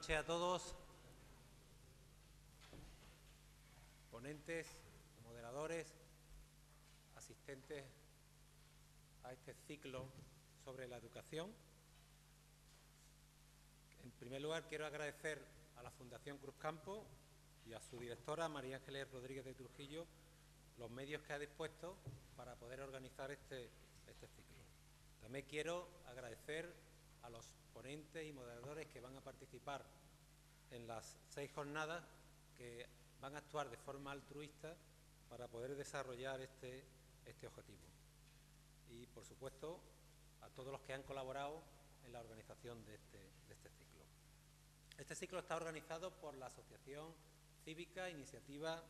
noches a todos, ponentes, moderadores, asistentes a este ciclo sobre la educación. En primer lugar, quiero agradecer a la Fundación Cruz Campo y a su directora, María Ángeles Rodríguez de Trujillo, los medios que ha dispuesto para poder organizar este, este ciclo. También quiero agradecer a los ponentes y moderadores que van a participar en las seis jornadas que van a actuar de forma altruista para poder desarrollar este, este objetivo. Y, por supuesto, a todos los que han colaborado en la organización de este, de este ciclo. Este ciclo está organizado por la Asociación Cívica Iniciativa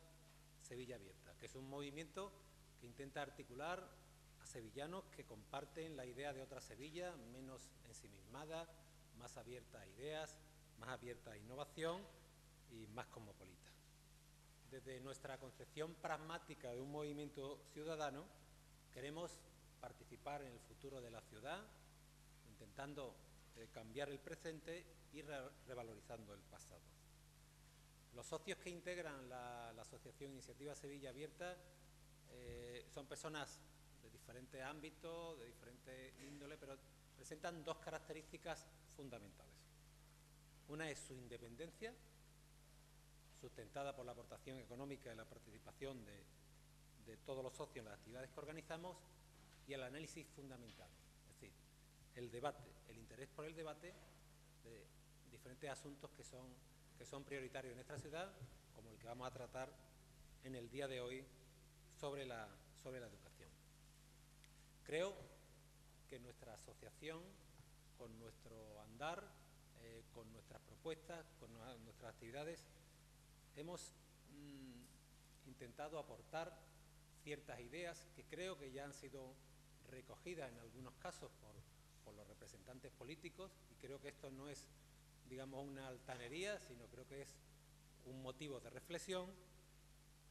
Sevilla Abierta, que es un movimiento que intenta articular sevillanos que comparten la idea de otra Sevilla, menos ensimismada, más abierta a ideas, más abierta a innovación y más cosmopolita. Desde nuestra concepción pragmática de un movimiento ciudadano, queremos participar en el futuro de la ciudad, intentando eh, cambiar el presente y revalorizando el pasado. Los socios que integran la, Asociación Iniciativa Sevilla Abierta eh, son personas diferentes ámbitos, de diferentes índoles, pero presentan dos características fundamentales. Una es su independencia, sustentada por la aportación económica y la participación de, todos los socios en las actividades que organizamos, y el análisis fundamental, es decir, el debate, el interés por el debate de diferentes asuntos que son, que son prioritarios en nuestra ciudad, como el que vamos a tratar en el día de hoy sobre la, sobre la educación. Creo que nuestra asociación, con nuestro andar, eh, con nuestras propuestas, con nuestras actividades, hemos mm, intentado aportar ciertas ideas que creo que ya han sido recogidas en algunos casos por, por los representantes políticos y creo que esto no es, digamos, una altanería, sino creo que es un motivo de reflexión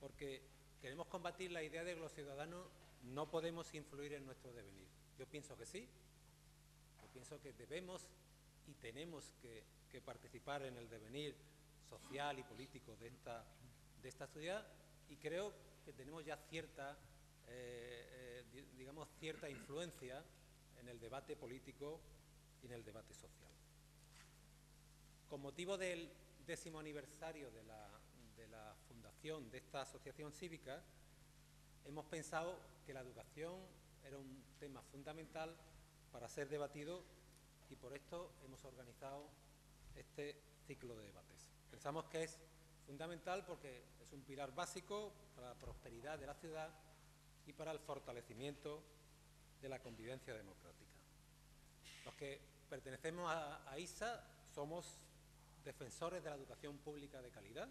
porque queremos combatir la idea de que los ciudadanos no podemos influir en nuestro devenir. Yo pienso que sí, yo pienso que debemos y tenemos que, participar en el devenir social y político de esta, de esta ciudad y creo que tenemos ya cierta, eh, eh, digamos, cierta influencia en el debate político y en el debate social. Con motivo del décimo aniversario de la, de la fundación de esta asociación cívica, hemos pensado que la educación era un tema fundamental para ser debatido y por esto hemos organizado este ciclo de debates. Pensamos que es fundamental porque es un pilar básico para la prosperidad de la ciudad y para el fortalecimiento de la convivencia democrática. Los que pertenecemos a, a ISA somos defensores de la educación pública de calidad,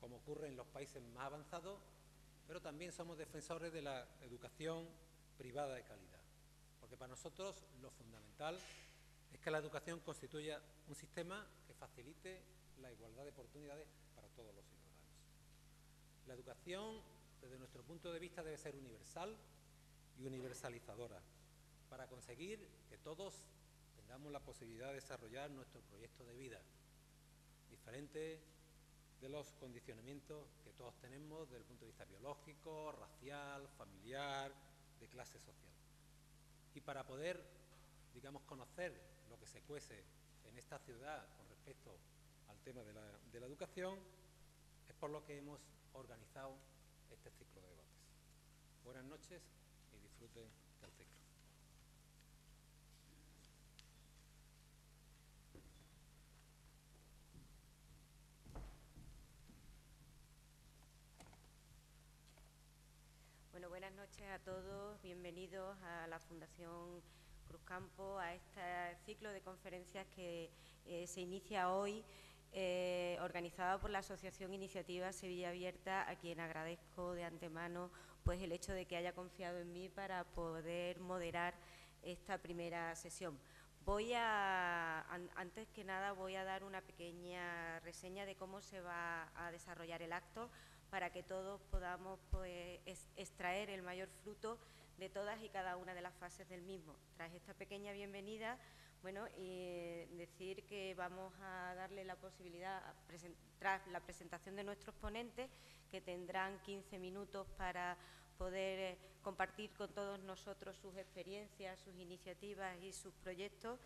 como ocurre en los países más avanzados pero también somos defensores de la educación privada de calidad, porque para nosotros lo fundamental es que la educación constituya un sistema que facilite la igualdad de oportunidades para todos los ciudadanos. La educación, desde nuestro punto de vista, debe ser universal y universalizadora, para conseguir que todos tengamos la posibilidad de desarrollar nuestro proyecto de vida, diferente de los condicionamientos que todos tenemos desde el punto de vista biológico, racial, familiar, de clase social. Y para poder, digamos, conocer lo que se cuece en esta ciudad con respecto al tema de la, de la educación, es por lo que hemos organizado este ciclo de debates. Buenas noches y disfruten del ciclo. Bueno, buenas noches a todos. Bienvenidos a la Fundación Cruzcampo, a este ciclo de conferencias que eh, se inicia hoy, eh, organizado por la Asociación Iniciativa Sevilla Abierta, a quien agradezco de antemano pues el hecho de que haya confiado en mí para poder moderar esta primera sesión. Voy a, antes que nada, voy a dar una pequeña reseña de cómo se va a desarrollar el acto para que todos podamos pues, extraer el mayor fruto de todas y cada una de las fases del mismo. Tras esta pequeña bienvenida, Bueno, y decir que vamos a darle la posibilidad, tras la presentación de nuestros ponentes, que tendrán 15 minutos para poder eh, compartir con todos nosotros sus experiencias, sus iniciativas y sus proyectos.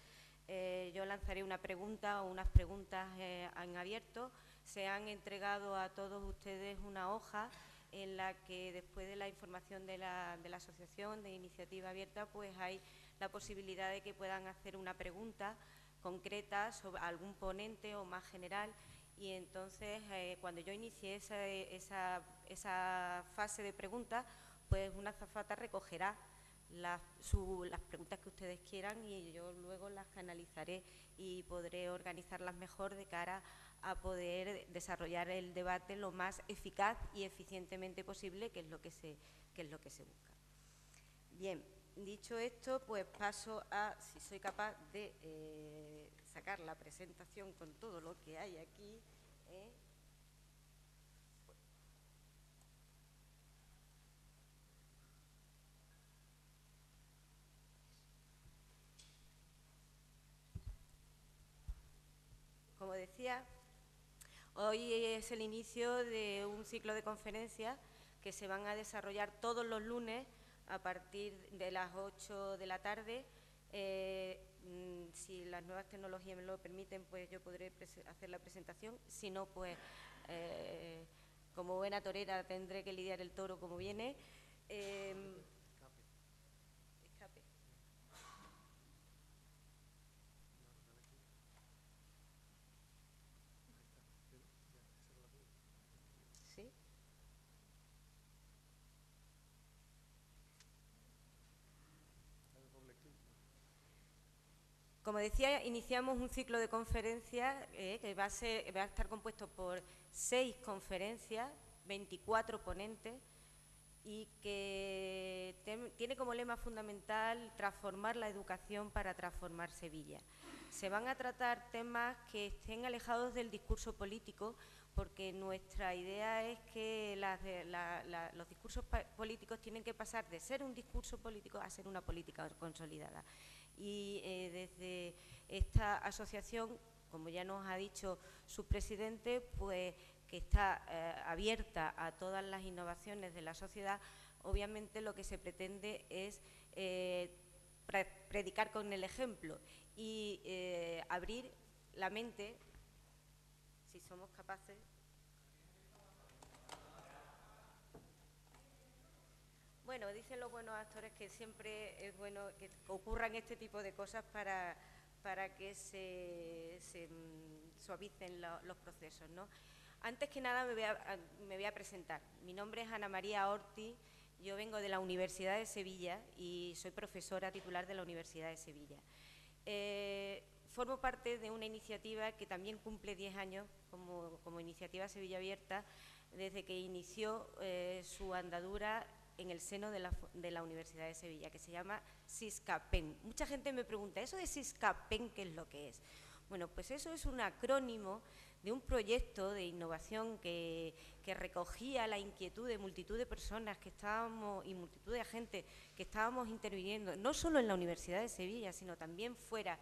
Eh, yo lanzaré una pregunta o unas preguntas eh, en abierto. Se han entregado a todos ustedes una hoja en la que después de la información de la, de la asociación de iniciativa abierta, pues hay la posibilidad de que puedan hacer una pregunta concreta sobre algún ponente o más general. Y entonces eh, cuando yo inicié esa, esa, fase de preguntas, pues una zafata recogerá las, las preguntas que ustedes quieran y yo luego las canalizaré y podré organizarlas mejor de cara a poder desarrollar el debate lo más eficaz y eficientemente posible, que es lo que se, que es lo que se busca. Bien, dicho esto, pues paso a, si soy capaz de eh, sacar la presentación con todo lo que hay aquí. ¿eh? Como decía, hoy es el inicio de un ciclo de conferencias que se van a desarrollar todos los lunes a partir de las 8 de la tarde. Eh, mm, si las nuevas tecnologías me lo permiten, pues yo podré hacer la presentación. Si no, pues eh, como buena torera tendré que lidiar el toro como viene. Em, Como decía, iniciamos un ciclo de conferencias eh, que va a, va a estar compuesto por seis conferencias, 24 ponentes y que tiene como lema fundamental transformar la educación para transformar Sevilla. Se van a tratar temas que estén alejados del discurso político, porque nuestra idea es que los discursos políticos tienen que pasar de ser un discurso político a ser una política consolidada y eh, desde esta asociación, como ya nos ha dicho su presidente, pues que está eh, abierta a todas las innovaciones de la sociedad, obviamente lo que se pretende es eh, predicar con el ejemplo y abrir la mente, si somos capaces Bueno, dicen los buenos actores que siempre es bueno que ocurran este tipo de cosas para, para que se, mm, suavicen los procesos. ¿no? Antes que nada me voy, a, presentar. Mi nombre es Ana María Orti, yo vengo de la Universidad de Sevilla y soy profesora titular de la Universidad de Sevilla. Eh, formo parte de una iniciativa que también cumple 10 años como, como iniciativa Sevilla Abierta, desde que inició eh, su andadura en el seno de la, Universidad de Sevilla, que se llama SISCAPEN. Mucha gente me pregunta, ¿eso de SISCAPEN qué es lo que es? Bueno, pues eso es un acrónimo de un proyecto de innovación que, recogía la inquietud de multitud de personas que estábamos y multitud de agentes que estábamos interviniendo, no solo en la Universidad de Sevilla, sino también fuera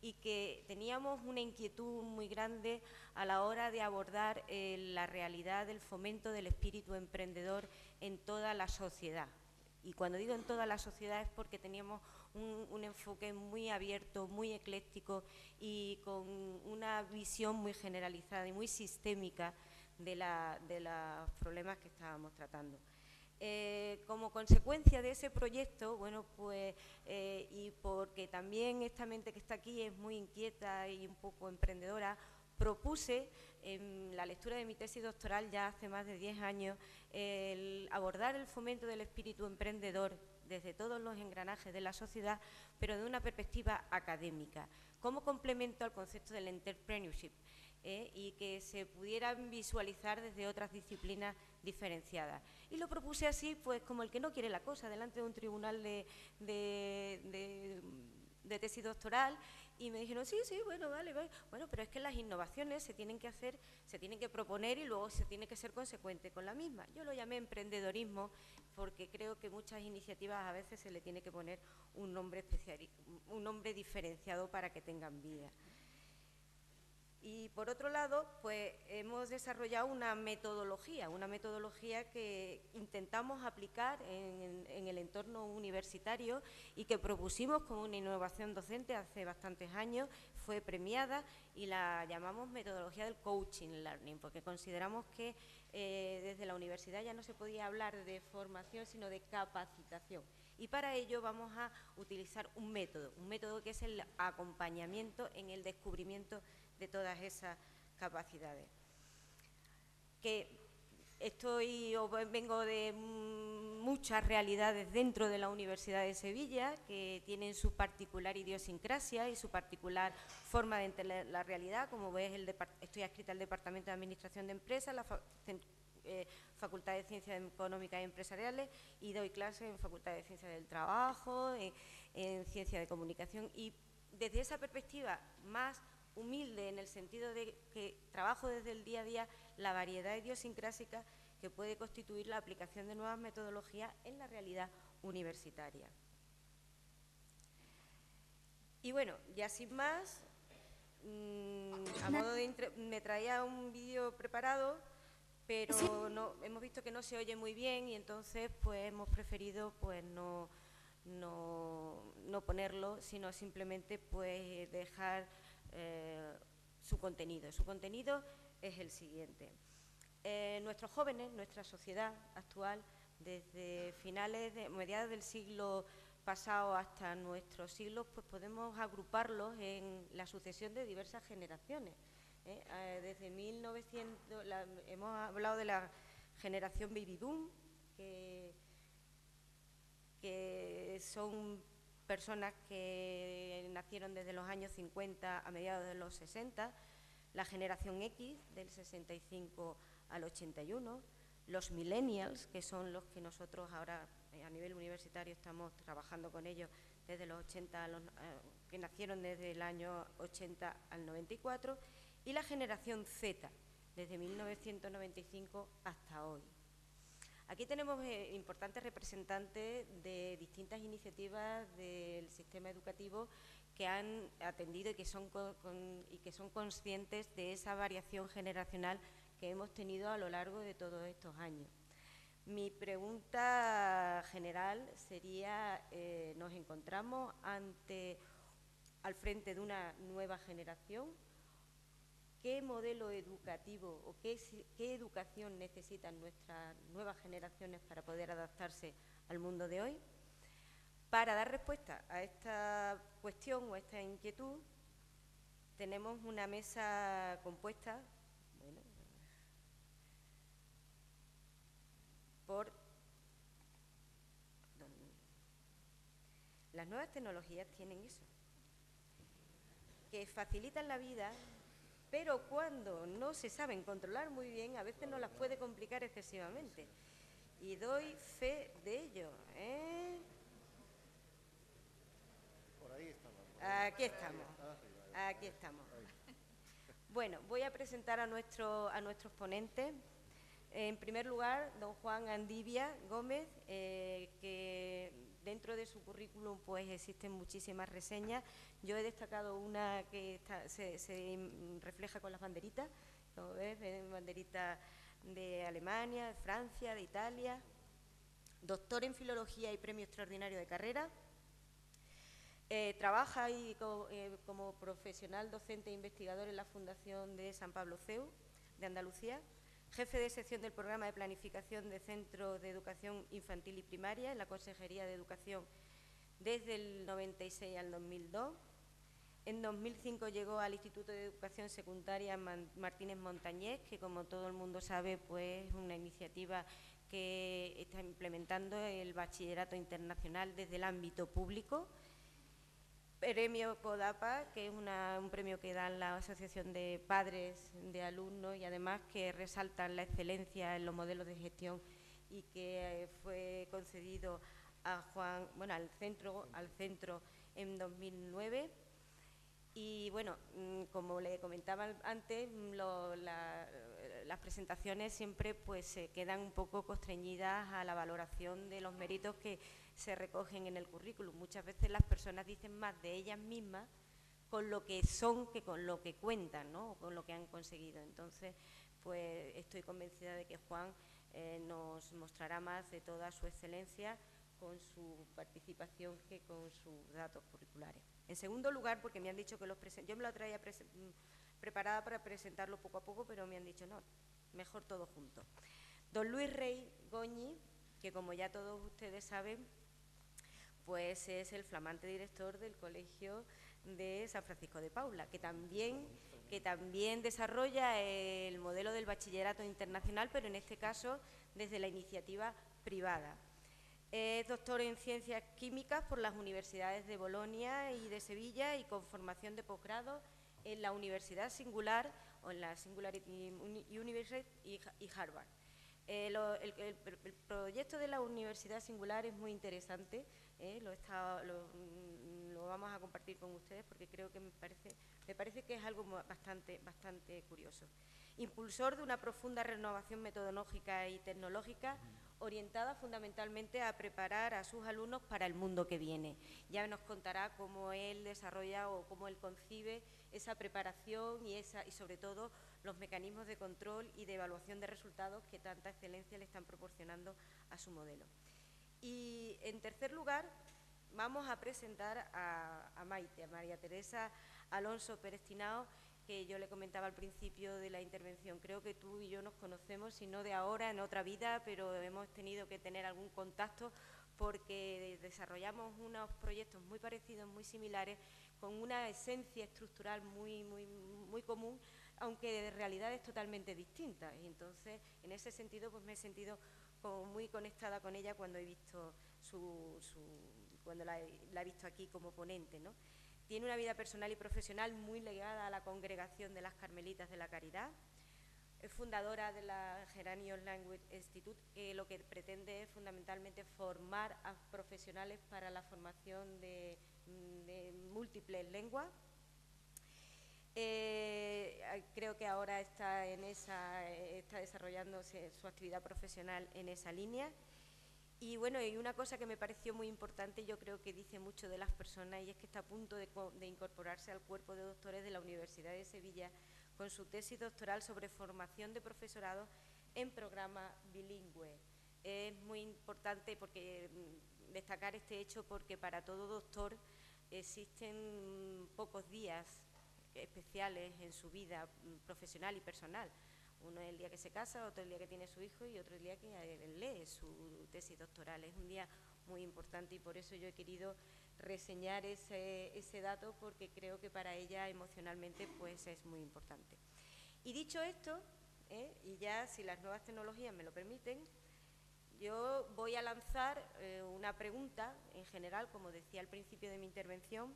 y que teníamos una inquietud muy grande a la hora de abordar eh, la realidad del fomento del espíritu emprendedor en toda la sociedad. Y cuando digo en toda la sociedad es porque teníamos un, enfoque muy abierto, muy ecléctico y con una visión muy generalizada y muy sistémica de, los problemas que estábamos tratando. Eh, como consecuencia de ese proyecto, bueno, pues, eh, y porque también esta mente que está aquí es muy inquieta y un poco emprendedora, propuse en la lectura de mi tesis doctoral ya hace más de 10 años el abordar el fomento del espíritu emprendedor desde todos los engranajes de la sociedad, pero de una perspectiva académica, como complemento al concepto del entrepreneurship ¿eh? y que se pudieran visualizar desde otras disciplinas diferenciadas. Y lo propuse así, pues como el que no quiere la cosa, delante de un tribunal de, de tesis doctoral y me dijeron, sí, sí, bueno, vale, vale. Bueno, pero es que las innovaciones se tienen que hacer, se tienen que proponer y luego se tiene que ser consecuente con la misma. Yo lo llamé emprendedorismo porque creo que muchas iniciativas a veces se le tiene que poner un nombre, especial, un nombre diferenciado para que tengan vida. Y por otro lado, pues hemos desarrollado una metodología, una metodología que intentamos aplicar en, el entorno universitario y que propusimos como una innovación docente hace bastantes años, fue premiada y la llamamos metodología del coaching learning, porque consideramos que eh, desde la universidad ya no se podía hablar de formación, sino de capacitación. Y para ello vamos a utilizar un método, un método que es el acompañamiento en el descubrimiento de todas esas capacidades. Que estoy o vengo de muchas realidades dentro de la Universidad de Sevilla que tienen su particular idiosincrasia y su particular forma de entender la realidad. Como ves, el estoy adscrita al Departamento de Administración de Empresas, la eh, Facultad de Ciencias Económicas y Empresariales y doy clases en Facultad de Ciencias del Trabajo, en, en Ciencia de Comunicación y desde esa perspectiva más humilde en el sentido de que trabajo desde el día a día la variedad idiosincrásica que puede constituir la aplicación de nuevas metodologías en la realidad universitaria. Y bueno, ya sin más, mm, a modo de me traía un vídeo preparado, pero no, hemos visto que no se oye muy bien y entonces pues hemos preferido pues no, no, no ponerlo, sino simplemente pues dejar eh, su contenido. Su contenido es el siguiente. Eh, nuestros jóvenes, nuestra sociedad actual, desde finales, de, mediados del siglo pasado hasta nuestros siglos, pues podemos agruparlos en la sucesión de diversas generaciones. ¿eh? desde 1900, hemos hablado de la generación baby boom, que, que son personas que nacieron desde los años 50 a mediados de los 60, la generación X del 65 al 81, los millennials, que son los que nosotros ahora eh, a nivel universitario estamos trabajando con ellos desde los 80 a los, eh, que nacieron desde el año 80 al 94, y la generación Z, desde 1995 hasta hoy. Aquí tenemos eh, importantes representantes de distintas iniciativas del sistema educativo que han atendido y que, son y que son conscientes de esa variación generacional que hemos tenido a lo largo de todos estos años. Mi pregunta general sería, eh, ¿nos encontramos ante, al frente de una nueva generación qué modelo educativo o qué, educación necesitan nuestras nuevas generaciones para poder adaptarse al mundo de hoy. Para dar respuesta a esta cuestión o a esta inquietud, tenemos una mesa compuesta por las nuevas tecnologías tienen eso, que facilitan la vida pero cuando no se saben controlar muy bien, a veces no las puede complicar excesivamente. Y doy fe de ello. ¿eh? Por ahí estamos. Aquí estamos. Aquí estamos. Bueno, voy a presentar a, nuestro, a nuestros ponentes. En primer lugar, don Juan Andivia Gómez, eh, que dentro de su currículum pues existen muchísimas reseñas. Yo he destacado una que se, refleja con las banderitas, como ves, banderitas de Alemania, de Francia, de Italia. Doctor en Filología y Premio Extraordinario de Carrera. Eh, trabaja eh, como profesional docente e investigador en la Fundación de San Pablo CEU de Andalucía jefe de sección del programa de planificación de Centro de Educación Infantil y Primaria en la Consejería de Educación desde el 96 al 2002. En 2005 llegó al Instituto de Educación Secundaria Martínez Montañés, que como todo el mundo sabe, pues es una iniciativa que está implementando el bachillerato internacional desde el ámbito público Premio CODAPA, que es un premio que da la Asociación de Padres de Alumnos y además que resaltan la excelencia en los modelos de gestión y que eh, fue concedido a Juan, bueno, al centro, al centro en 2009. Y bueno, mm, como le comentaba antes, mm, las presentaciones siempre pues se quedan un poco constreñidas a la valoración de los méritos que se recogen en el currículum. Muchas veces las personas dicen más de ellas mismas con lo que son que con lo que cuentan, ¿no? O con lo que han conseguido. Entonces, pues estoy convencida de que Juan eh, nos mostrará más de toda su excelencia con su participación que con sus datos curriculares. En segundo lugar, porque me han dicho que los yo me lo traía preparada para presentarlo poco a poco, pero me han dicho no, mejor todo junto. Don Luis Rey Goñi, que como ya todos ustedes saben, pues es el flamante director del Colegio de San Francisco de Paula, que también, que también desarrolla el modelo del bachillerato internacional, pero en este caso desde la iniciativa privada. Es doctor en Ciencias Químicas por las universidades de Bolonia y de Sevilla y con formación de posgrado en la Universidad Singular o en la Singularity University y Harvard. Eh, el, proyecto de la Universidad Singular es muy interesante, eh, lo, lo, vamos a compartir con ustedes porque creo que me parece, me parece que es algo bastante, bastante curioso. Impulsor de una profunda renovación metodológica y tecnológica orientada fundamentalmente a preparar a sus alumnos para el mundo que viene. Ya nos contará cómo él desarrolla o cómo él concibe esa preparación y, esa, y sobre todo los mecanismos de control y de evaluación de resultados que tanta excelencia le están proporcionando a su modelo. Y en tercer lugar, vamos a presentar a, Maite, a María Teresa Alonso Pérez Tinao, que yo le comentaba al principio de la intervención. Creo que tú y yo nos conocemos, si no de ahora, en otra vida, pero hemos tenido que tener algún contacto porque desarrollamos unos proyectos muy parecidos, muy similares, con una esencia estructural muy, muy, muy común, aunque de realidades totalmente distintas. Y entonces, en ese sentido, pues me he sentido muy conectada con ella cuando he visto su, cuando la, la, he visto aquí como ponente, ¿no? Tiene una vida personal y profesional muy ligada a la congregación de las Carmelitas de la Caridad. Es fundadora de la Geranios Language Institute, que lo que pretende es fundamentalmente formar a profesionales para la formación de, múltiples lenguas. Eh, creo que ahora está, en esa, está desarrollándose su actividad profesional en esa línea y bueno, y una cosa que me pareció muy importante, yo creo que dice mucho de las personas, y es que está a punto de, incorporarse al cuerpo de doctores de la Universidad de Sevilla con su tesis doctoral sobre formación de profesorado en programa bilingüe. Es muy importante porque mm, destacar este hecho porque para todo doctor existen pocos días especiales en su vida mm, profesional y personal. Uno es el día que se casa, otro el día que tiene su hijo y otro el día que lee su tesis doctoral. Es un día muy importante y por eso yo he querido reseñar ese, dato porque creo que para ella emocionalmente pues es muy importante. Y dicho esto, ¿eh? y ya si las nuevas tecnologías me lo permiten, yo voy a lanzar eh, una pregunta en general, como decía al principio de mi intervención,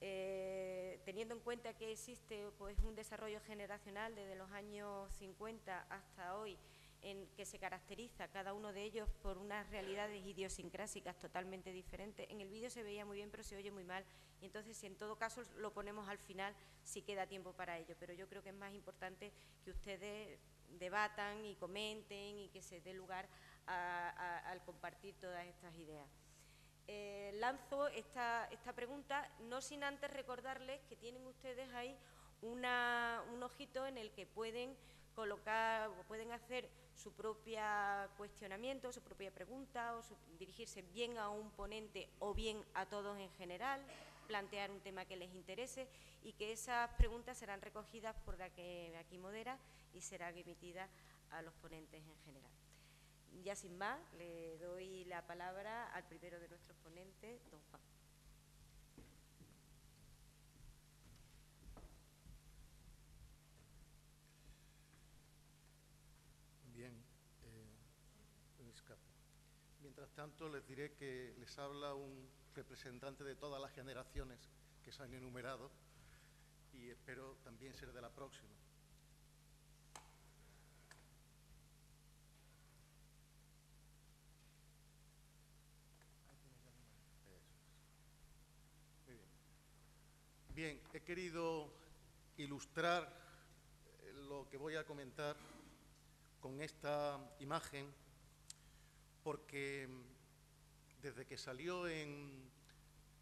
eh, teniendo en cuenta que existe pues, un desarrollo generacional desde los años 50 hasta hoy, en que se caracteriza cada uno de ellos por unas realidades idiosincrásicas totalmente diferentes. En el vídeo se veía muy bien, pero se oye muy mal. Y entonces, si en todo caso lo ponemos al final, sí queda tiempo para ello. Pero yo creo que es más importante que ustedes debatan y comenten y que se dé lugar al compartir todas estas ideas. Eh, lanzo esta, pregunta, no sin antes recordarles que tienen ustedes ahí un ojito en el que pueden colocar o pueden hacer su propia cuestionamiento, su propia pregunta o dirigirse bien a un ponente o bien a todos en general, plantear un tema que les interese y que esas preguntas serán recogidas por la que aquí modera y serán emitidas a los ponentes en general. Ya sin más, le doy la palabra al primero de nuestros ponentes, don Juan. Bien, eh, Mientras tanto, les diré que les habla un representante de todas las generaciones que se han enumerado y espero también ser de la próxima. Bien, es querido ilustrar eh, lo que voy a comentar con esta imagen porque desde que salió en,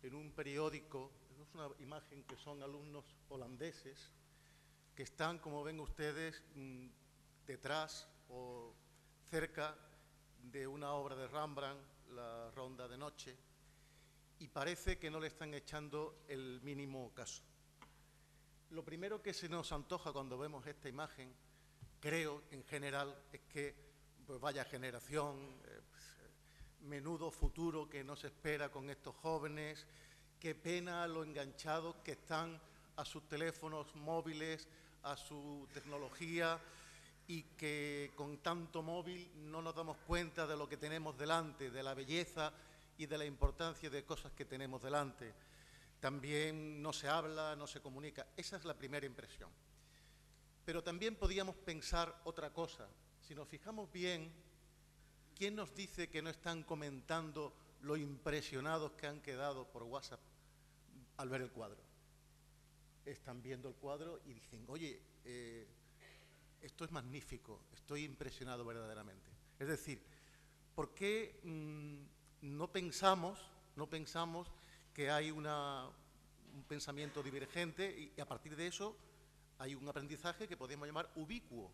en un periódico, es una imagen que son alumnos holandeses que están, como ven ustedes, mm, detrás o cerca de una obra de Rembrandt, La Ronda de Noche, y parece que no le están echando el mínimo caso. Lo primero que se nos antoja cuando vemos esta imagen, creo en general, es que pues vaya generación, eh, pues, menudo futuro que nos espera con estos jóvenes, qué pena lo enganchados que están a sus teléfonos móviles, a su tecnología y que con tanto móvil no nos damos cuenta de lo que tenemos delante, de la belleza y de la importancia de cosas que tenemos delante. También no se habla, no se comunica. Esa es la primera impresión. Pero también podíamos pensar otra cosa. Si nos fijamos bien, ¿quién nos dice que no están comentando lo impresionados que han quedado por WhatsApp al ver el cuadro? Están viendo el cuadro y dicen, oye, eh, esto es magnífico, estoy impresionado verdaderamente. Es decir, ¿por qué mm, no pensamos, no pensamos que hay un pensamiento divergente y, a partir de eso hay un aprendizaje que podemos llamar ubicuo?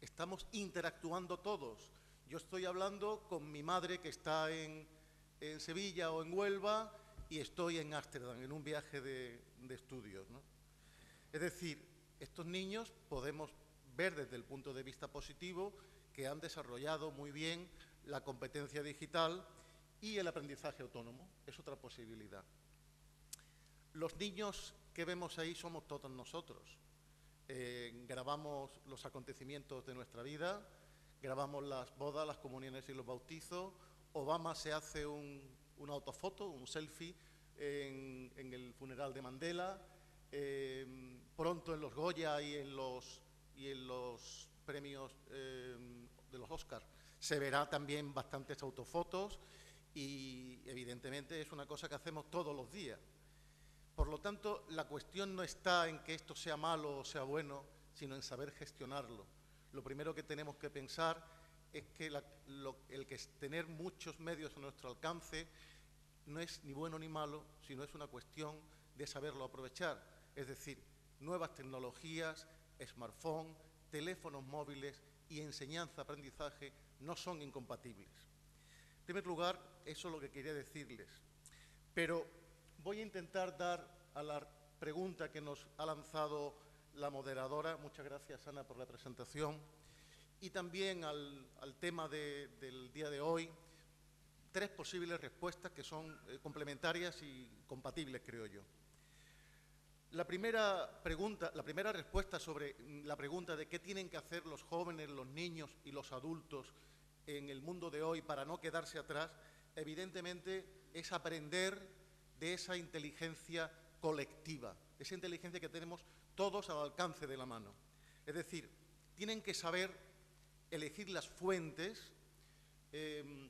Estamos interactuando todos. Yo estoy hablando con mi madre que está en, Sevilla o en Huelva y estoy en Ámsterdam, en un viaje de, estudios. Es decir, estos niños podemos ver desde el punto de vista positivo que han desarrollado muy bien la competencia digital y el aprendizaje autónomo. Es otra posibilidad. Los niños que vemos ahí somos todos nosotros. Eh, grabamos los acontecimientos de nuestra vida, grabamos las bodas, las comuniones y los bautizos. Obama se hace una autofoto, un selfie en, el funeral de Mandela. Eh, pronto en los Goya y en los y en los premios eh, de los Oscars se verá también bastantes autofotos y evidentemente es una cosa que hacemos todos los días. Por lo tanto, la cuestión no está en que esto sea malo o sea bueno, sino en saber gestionarlo. Lo primero que tenemos que pensar es que el que tener muchos medios a nuestro alcance no es ni bueno ni malo, sino es una cuestión de saberlo aprovechar. Es decir, nuevas tecnologías, smartphone, teléfonos móviles y enseñanza-aprendizaje no son incompatibles. En primer lugar, eso es lo que quería decirles. Pero voy a intentar dar a la pregunta que nos ha lanzado la moderadora, muchas gracias Ana por la presentación, y también al, tema del día de hoy, tres posibles respuestas que son eh, complementarias y compatibles, creo yo. La primera pregunta, la primera respuesta sobre la pregunta de qué tienen que hacer los jóvenes, los niños y los adultos en el mundo de hoy para no quedarse atrás, evidentemente es aprender de esa inteligencia colectiva, esa inteligencia que tenemos todos al alcance de la mano. Es decir, tienen que saber elegir las fuentes, em,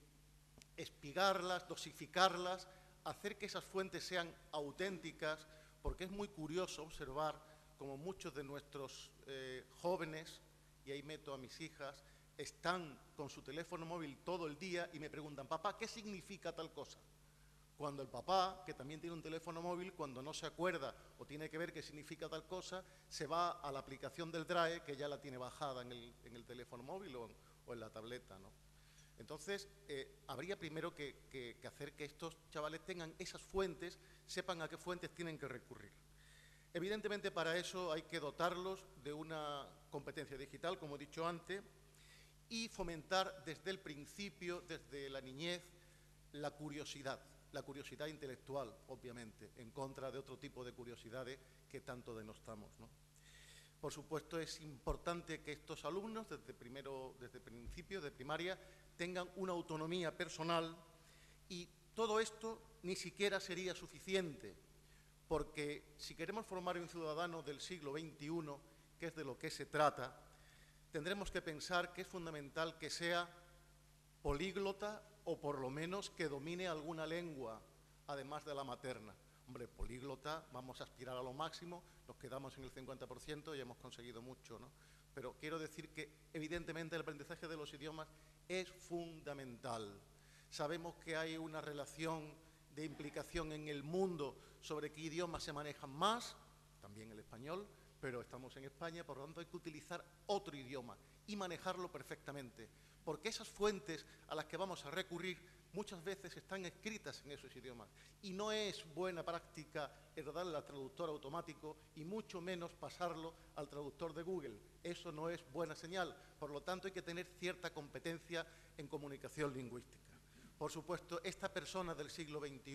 espigarlas, dosificarlas, hacer que esas fuentes sean auténticas, porque es muy curioso observar como muchos de nuestros eh, jóvenes, y ahí meto a mis hijas, están con su teléfono móvil todo el día y me preguntan, papá, ¿qué significa tal cosa? Cuando el papá, que también tiene un teléfono móvil, cuando no se acuerda o tiene que ver qué significa tal cosa, se va a la aplicación del DRAE, que ya la tiene bajada en el, teléfono móvil o, en la tableta. ¿no? Entonces, eh, habría primero que, hacer que estos chavales tengan esas fuentes, sepan a qué fuentes tienen que recurrir. Evidentemente, para eso hay que dotarlos de una competencia digital, como he dicho antes, y fomentar desde el principio, desde la niñez, la curiosidad, la curiosidad intelectual, obviamente, en contra de otro tipo de curiosidades que tanto denostamos. Por supuesto, es importante que estos alumnos, desde, primero, desde principio, de primaria, tengan una autonomía personal y todo esto ni siquiera sería suficiente, porque si queremos formar un ciudadano del siglo XXI, que es de lo que se trata, tendremos que pensar que es fundamental que sea políglota o por lo menos que domine alguna lengua, además de la materna. Hombre, políglota, vamos a aspirar a lo máximo, nos quedamos en el 50% y hemos conseguido mucho, ¿no? Pero quiero decir que, evidentemente, el aprendizaje de los idiomas es fundamental. Sabemos que hay una relación de implicación en el mundo sobre qué idiomas se manejan más, también el español, pero estamos en España, por lo tanto hay que utilizar otro idioma y manejarlo perfectamente, porque esas fuentes a las que vamos a recurrir muchas veces están escritas en esos idiomas y no es buena práctica heredarle al traductor automático y mucho menos pasarlo al traductor de Google. Eso no es buena señal, por lo tanto hay que tener cierta competencia en comunicación lingüística. Por supuesto, esta persona del siglo XXI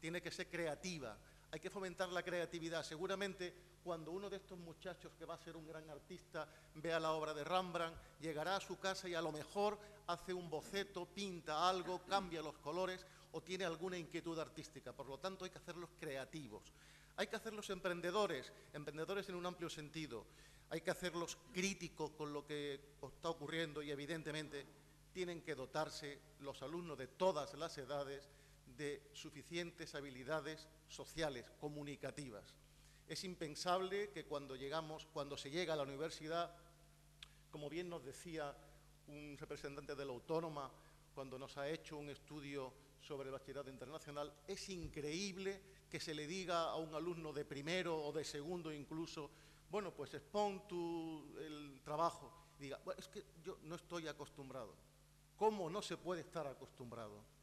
tiene que ser creativa, hay que fomentar la creatividad. Seguramente cuando uno de estos muchachos que va a ser un gran artista vea la obra de Rembrandt, llegará a su casa y a lo mejor hace un boceto, pinta algo, cambia los colores o tiene alguna inquietud artística. Por lo tanto, hay que hacerlos creativos. Hay que hacerlos emprendedores, emprendedores en un amplio sentido. Hay que hacerlos críticos con lo que está ocurriendo y evidentemente tienen que dotarse los alumnos de todas las edades de suficientes habilidades sociales, comunicativas. Es impensable que cuando llegamos, cuando se llega a la universidad, como bien nos decía un representante de la autónoma cuando nos ha hecho un estudio sobre bachillerato internacional, es increíble que se le diga a un alumno de primero o de segundo incluso, bueno, pues expon tu el trabajo. Diga, bueno, es que yo no estoy acostumbrado. ¿Cómo no se puede estar acostumbrado?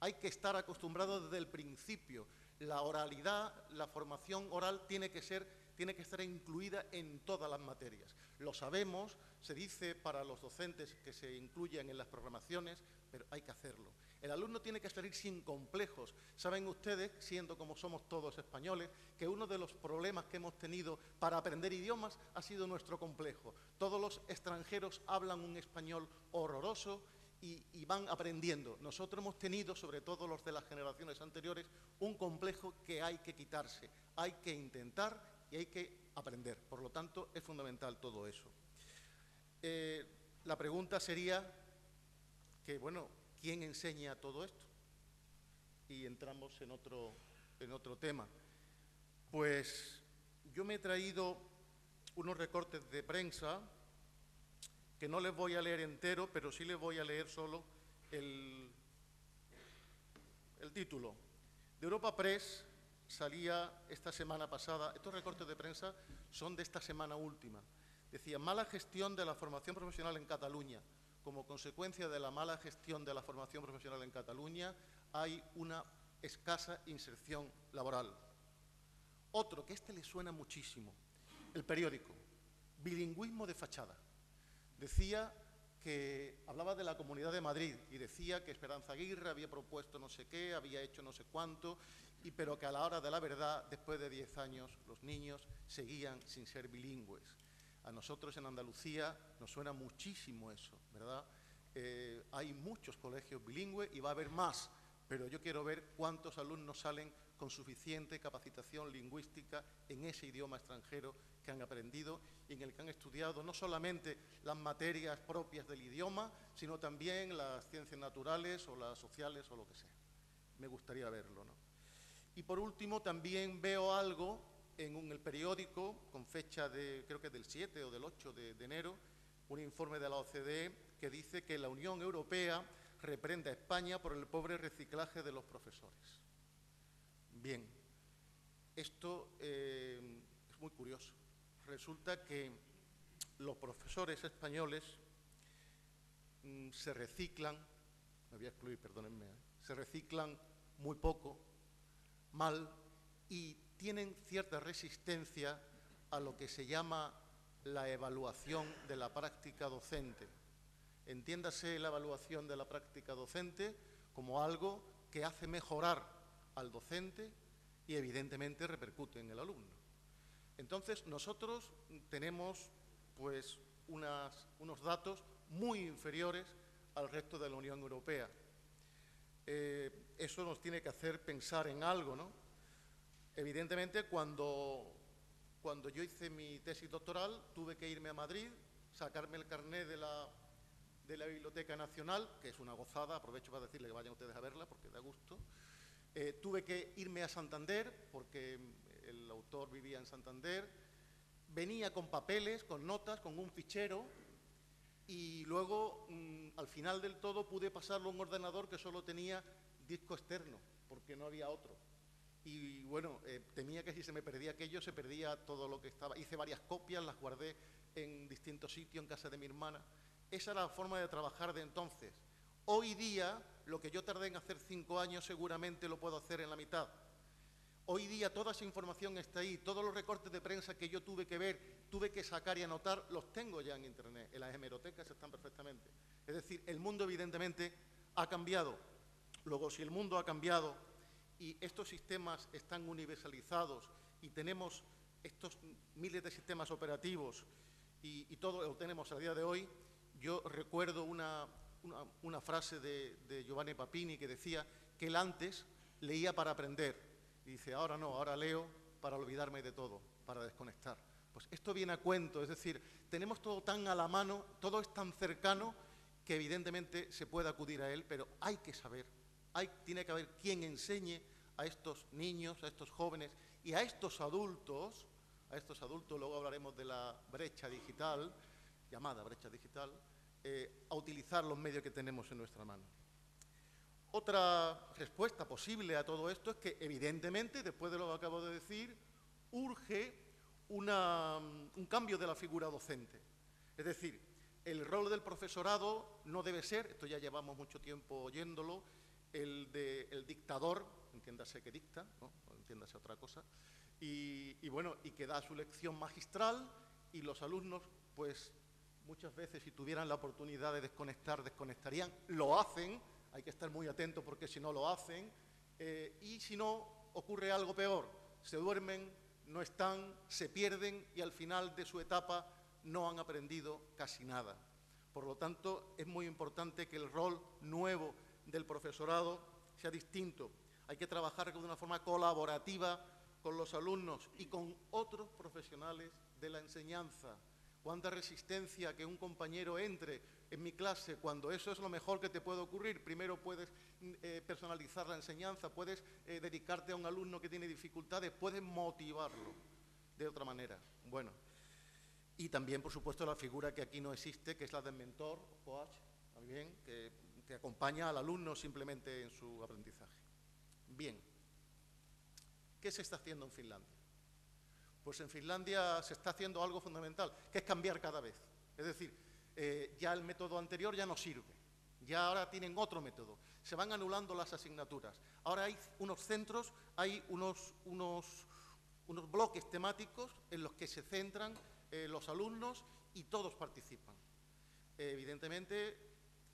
Hay que estar acostumbrado desde el principio. La oralidad, la formación oral tiene que ser, tiene que estar incluida en todas las materias. Lo sabemos, se dice para los docentes que se incluyan en las programaciones, pero hay que hacerlo. El alumno tiene que salir sin complejos. Saben ustedes, siendo como somos todos españoles, que uno de los problemas que hemos tenido para aprender idiomas ha sido nuestro complejo. Todos los extranjeros hablan un español horroroso y, van aprendiendo. Nosotros hemos tenido, sobre todo los de las generaciones anteriores, un complejo que hay que quitarse, hay que intentar y hay que aprender. Por lo tanto, es fundamental todo eso. Eh, la pregunta sería que, bueno, ¿quién enseña todo esto? Y entramos en otro, en otro tema. Pues yo me he traído unos recortes de prensa que no les voy a leer entero, pero sí les voy a leer solo el, el título. De Europa Press salía esta semana pasada, estos recortes de prensa son de esta semana última. Decía, mala gestión de la formación profesional en Cataluña. Como consecuencia de la mala gestión de la formación profesional en Cataluña, hay una escasa inserción laboral. Otro, que este le suena muchísimo, el periódico, bilingüismo de fachada decía que hablaba de la Comunidad de Madrid y decía que Esperanza Aguirre había propuesto no sé qué, había hecho no sé cuánto, y, pero que a la hora de la verdad, después de diez años, los niños seguían sin ser bilingües. A nosotros en Andalucía nos suena muchísimo eso, ¿verdad? Eh, hay muchos colegios bilingües y va a haber más, pero yo quiero ver cuántos alumnos salen con suficiente capacitación lingüística en ese idioma extranjero que han aprendido y en el que han estudiado no solamente las materias propias del idioma, sino también las ciencias naturales o las sociales o lo que sea. Me gustaría verlo. ¿no? Y por último, también veo algo en el periódico, con fecha de, creo que del 7 o del 8 de, enero, un informe de la OCDE que dice que la Unión Europea reprende a España por el pobre reciclaje de los profesores. Bien, esto eh, es muy curioso. Resulta que los profesores españoles mm, se reciclan, me voy a excluir, perdónenme, ¿eh? se reciclan muy poco, mal, y tienen cierta resistencia a lo que se llama la evaluación de la práctica docente. Entiéndase la evaluación de la práctica docente como algo que hace mejorar al docente y evidentemente repercute en el alumno. Entonces, nosotros tenemos pues unos datos muy inferiores al resto de la Unión Europea. Eh, eso nos tiene que hacer pensar en algo, ¿no? Evidentemente, cuando, cuando yo hice mi tesis doctoral, tuve que irme a Madrid, sacarme el carnet de la, de la Biblioteca Nacional, que es una gozada, aprovecho para decirle que vayan ustedes a verla porque da gusto, Eh, tuve que irme a Santander porque el autor vivía en Santander. Venía con papeles, con notas, con un fichero y luego mm, al final del todo pude pasarlo a un ordenador que solo tenía disco externo porque no había otro. Y bueno, eh, temía que si se me perdía aquello, se perdía todo lo que estaba. Hice varias copias, las guardé en distintos sitios, en casa de mi hermana. Esa era la forma de trabajar de entonces. Hoy día, lo que yo tardé en hacer cinco años, seguramente lo puedo hacer en la mitad. Hoy día toda esa información está ahí, todos los recortes de prensa que yo tuve que ver, tuve que sacar y anotar, los tengo ya en Internet, en las hemerotecas están perfectamente. Es decir, el mundo evidentemente ha cambiado. Luego, si el mundo ha cambiado y estos sistemas están universalizados y tenemos estos miles de sistemas operativos y, todo lo tenemos a día de hoy, yo recuerdo una, frase de, Giovanni Papini que decía que él antes leía para aprender y dice, ahora no, ahora leo para olvidarme de todo, para desconectar. Pues esto viene a cuento, es decir, tenemos todo tan a la mano, todo es tan cercano que evidentemente se puede acudir a él, pero hay que saber, hay, tiene que haber quien enseñe a estos niños, a estos jóvenes y a estos adultos, a estos adultos, luego hablaremos de la brecha digital, llamada brecha digital, eh, a utilizar los medios que tenemos en nuestra mano. Otra respuesta posible a todo esto es que, evidentemente, después de lo que acabo de decir, urge un cambio de la figura docente. Es decir, el rol del profesorado no debe ser, esto ya llevamos mucho tiempo oyéndolo, el de el dictador, entiéndase que dicta, ¿no? entiéndase otra cosa, y, y, bueno, y que da su lección magistral y los alumnos, pues muchas veces si tuvieran la oportunidad de desconectar, desconectarían, lo hacen, hay que estar muy atentos porque si no lo hacen, eh, y si no, ocurre algo peor, se duermen, no están, se pierden y al final de su etapa no han aprendido casi nada. Por lo tanto, es muy importante que el rol nuevo del profesorado sea distinto. Hay que trabajar de una forma colaborativa con los alumnos y con otros profesionales de la enseñanza cuánta resistencia que un compañero entre en mi clase cuando eso es lo mejor que te puede ocurrir. Primero puedes mm, eh, personalizar la enseñanza, puedes eh, dedicarte a un alumno que tiene dificultades, puedes motivarlo de otra manera. Bueno, y también, por supuesto, la figura que aquí no existe, que es la del mentor, coach, también, que, que acompaña al alumno simplemente en su aprendizaje. Bien, ¿qué se está haciendo en Finlandia? Pues en Finlandia se está haciendo algo fundamental, que es cambiar cada vez. Es decir, eh, ya el método anterior ya no sirve, ya ahora tienen otro método. Se van anulando las asignaturas. Ahora hay unos centros, hay unos, unos, bloques temáticos en los que se centran eh, los alumnos y todos participan. evidentemente,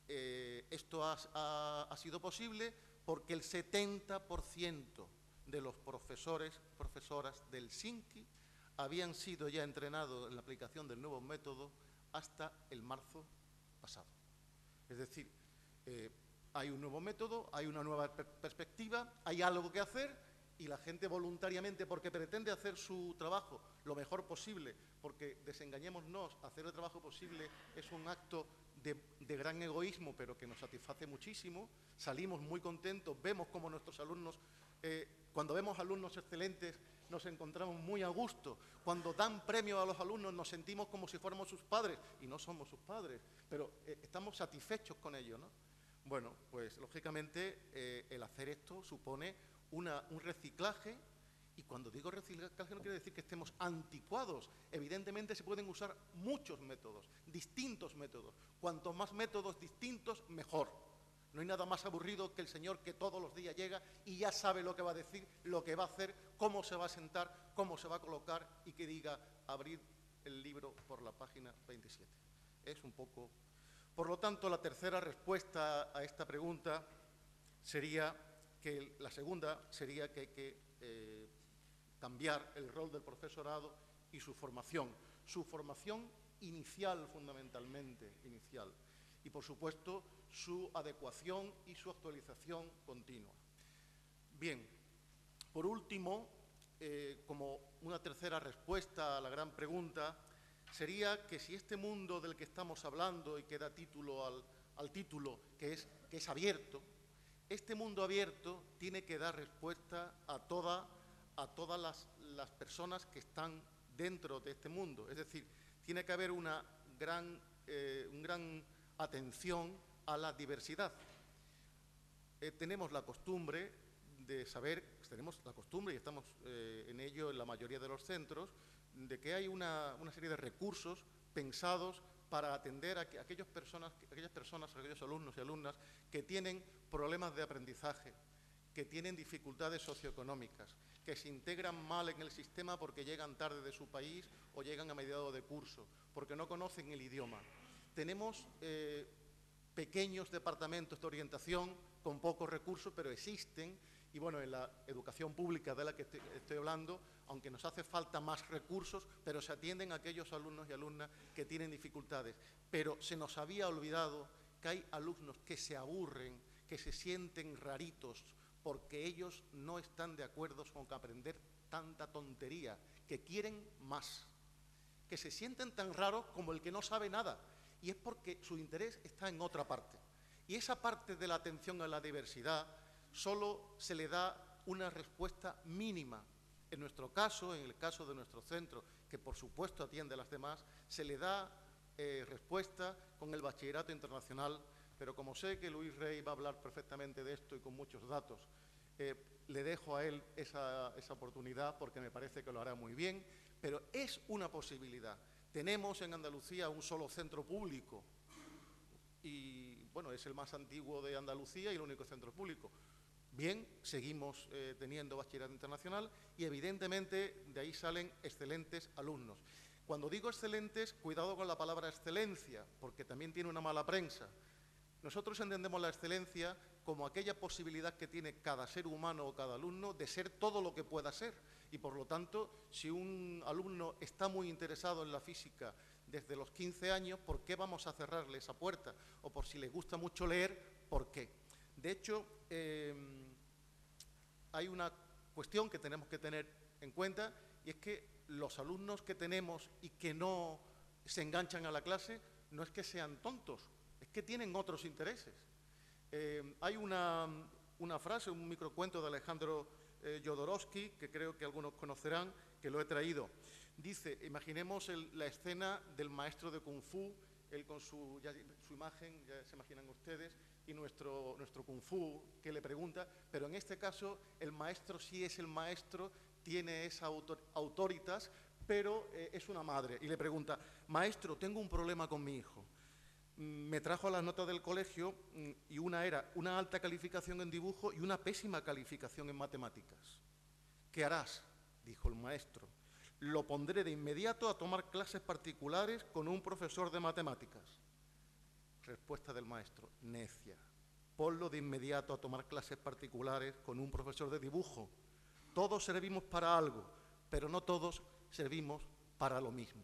eh, esto ha, ha sido posible porque el 70% de los profesores, profesoras del SINCI habían sido ya entrenados en la aplicación del nuevo método hasta el marzo pasado. Es decir, eh, hay un nuevo método, hay una nueva perspectiva, hay algo que hacer y la gente voluntariamente, porque pretende hacer su trabajo lo mejor posible, porque desengañémonos, hacer el trabajo posible es un acto de, gran egoísmo, pero que nos satisface muchísimo, salimos muy contentos, vemos cómo nuestros alumnos, eh, cuando vemos alumnos excelentes, nos encontramos muy a gusto. Cuando dan premio a los alumnos nos sentimos como si fuéramos sus padres y no somos sus padres, pero eh, estamos satisfechos con ello, ¿no? Bueno, pues lógicamente eh, el hacer esto supone un reciclaje y cuando digo reciclaje no quiere decir que estemos anticuados. Evidentemente se pueden usar muchos métodos, distintos métodos. Cuanto más métodos distintos, mejor. No hay nada más aburrido que el Señor que todos los días llega y ya sabe lo que va a decir, lo que va a hacer, cómo se va a sentar, cómo se va a colocar y que diga abrir el libro por la página 27. Es un poco... Por lo tanto, la tercera respuesta a esta pregunta sería que la segunda sería que hay que eh, cambiar el rol del profesorado y su formación. Su formación inicial, fundamentalmente, inicial. Y, por supuesto, su adecuación y su actualización continua. Bien, por último, eh, como una tercera respuesta a la gran pregunta, sería que si este mundo del que estamos hablando y que da título al, título, que es, que es abierto, este mundo abierto tiene que dar respuesta a, toda, a todas las, las personas que están dentro de este mundo. Es decir, tiene que haber una gran, eh, gran atención a la diversidad. Eh, tenemos la costumbre de saber, tenemos la costumbre y estamos eh, en ello en la mayoría de los centros, de que hay una, serie de recursos pensados para atender a, aquellas personas, aquellas personas, aquellos alumnos y alumnas que tienen problemas de aprendizaje, que tienen dificultades socioeconómicas, que se integran mal en el sistema porque llegan tarde de su país o llegan a mediados de curso, porque no conocen el idioma. Tenemos eh, pequeños departamentos de orientación con pocos recursos, pero existen. Y bueno, en la educación pública de la que estoy, hablando, aunque nos hace falta más recursos, pero se atienden a aquellos alumnos y alumnas que tienen dificultades. Pero se nos había olvidado que hay alumnos que se aburren, que se sienten raritos, porque ellos no están de acuerdo con aprender tanta tontería, que quieren más, que se sienten tan raros como el que no sabe nada, y es porque su interés está en otra parte. Y esa parte de la atención a la diversidad solo se le da una respuesta mínima. En nuestro caso, en el caso de nuestro centro, que por supuesto atiende a las demás, se le da eh, respuesta con el bachillerato internacional, pero como sé que Luis Rey va a hablar perfectamente de esto y con muchos datos, eh, le dejo a él esa, esa oportunidad porque me parece que lo hará muy bien, pero es una posibilidad. Tenemos en Andalucía un solo centro público y, bueno, es el más antiguo de Andalucía y el único centro público. Bien, seguimos eh, teniendo bachillerato internacional y evidentemente de ahí salen excelentes alumnos. Cuando digo excelentes, cuidado con la palabra excelencia, porque también tiene una mala prensa. Nosotros entendemos la excelencia como aquella posibilidad que tiene cada ser humano o cada alumno de ser todo lo que pueda ser. Y por lo tanto, si un alumno está muy interesado en la física desde los 15 años, ¿por qué vamos a cerrarle esa puerta? O por si le gusta mucho leer, ¿por qué? De hecho, em, hay una cuestión que tenemos que tener en cuenta y es que los alumnos que tenemos y que no se enganchan a la clase no es que sean tontos, es que tienen otros intereses. Em, hay una, frase, un microcuento de Alejandro eh, Jodorowsky, que creo que algunos conocerán, que lo he traído. Dice, imaginemos la escena del maestro de Kung Fu, él con su, su imagen, ya se imaginan ustedes, y nuestro, kung fu que le pregunta, pero en este caso el maestro sí es el maestro, tiene esa autoritas, pero eh, es una madre y le pregunta, maestro, tengo un problema con mi hijo. Mm, me trajo las notas del colegio mm, y una era una alta calificación en dibujo y una pésima calificación en matemáticas. ¿Qué harás? dijo el maestro. Lo pondré de inmediato a tomar clases particulares con un profesor de matemáticas. Respuesta del maestro, necia. Ponlo de inmediato a tomar clases particulares con un profesor de dibujo. Todos servimos para algo, pero no todos servimos para lo mismo.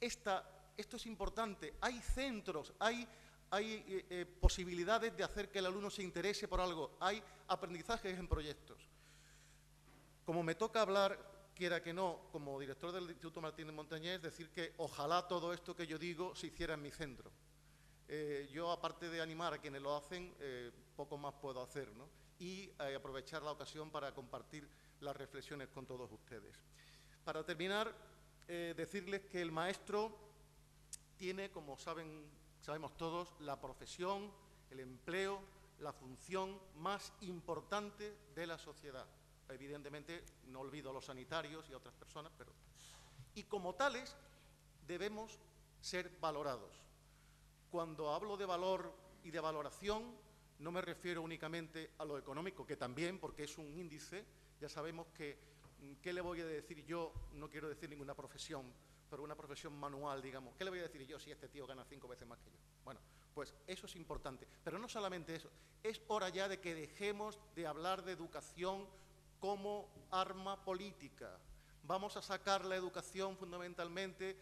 Esta, esto es importante. Hay centros, hay, hay eh, eh, posibilidades de hacer que el alumno se interese por algo, hay aprendizajes en proyectos. Como me toca hablar, quiera que no, como director del Instituto Martínez Montañés, decir que ojalá todo esto que yo digo se hiciera en mi centro. Eh, yo, aparte de animar a quienes lo hacen, poco más puedo hacer, ¿no? Y aprovechar la ocasión para compartir las reflexiones con todos ustedes. Para terminar, decirles que el maestro tiene, como saben, sabemos todos, la profesión, el empleo, la función más importante de la sociedad. Evidentemente, no olvido a los sanitarios y a otras personas, pero... Y como tales, debemos ser valorados. Cuando hablo de valor y de valoración, no me refiero únicamente a lo económico, que también, porque es un índice, ya sabemos que, mm, ¿qué le voy a decir yo? No quiero decir ninguna profesión, pero una profesión manual, digamos. ¿Qué le voy a decir yo si este tío gana cinco veces más que yo? Bueno, pues eso es importante. Pero no solamente eso, es hora ya de que dejemos de hablar de educación como arma política. Vamos a sacar la educación fundamentalmente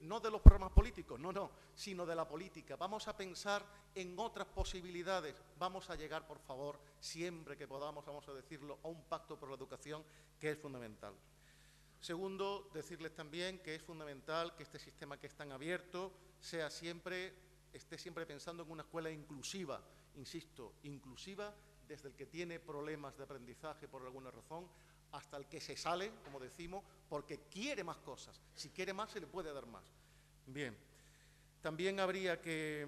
no de los programas políticos, no, no, sino de la política. Vamos a pensar en otras posibilidades. Vamos a llegar, por favor, siempre que podamos, vamos a decirlo, a un pacto por la educación que es fundamental. Segundo, decirles también que es fundamental que este sistema que es tan abierto sea siempre esté siempre pensando en una escuela inclusiva, insisto, inclusiva desde el que tiene problemas de aprendizaje por alguna razón hasta el que se sale, como decimos, porque quiere más cosas. Si quiere más, se le puede dar más. Bien, también habría que,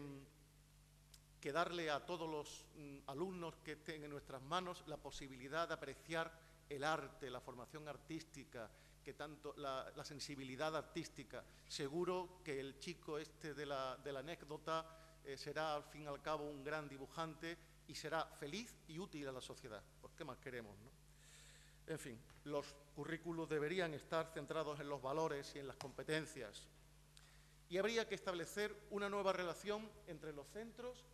darle a todos los mm, alumnos que estén en nuestras manos la posibilidad de apreciar el arte, la formación artística, que tanto la, sensibilidad artística. Seguro que el chico este de la, anécdota eh, será al fin y al cabo un gran dibujante y será feliz y útil a la sociedad. ¿Por qué más queremos? No? En fin, los currículos deberían estar centrados en los valores y en las competencias. Y habría que establecer una nueva relación entre los centros,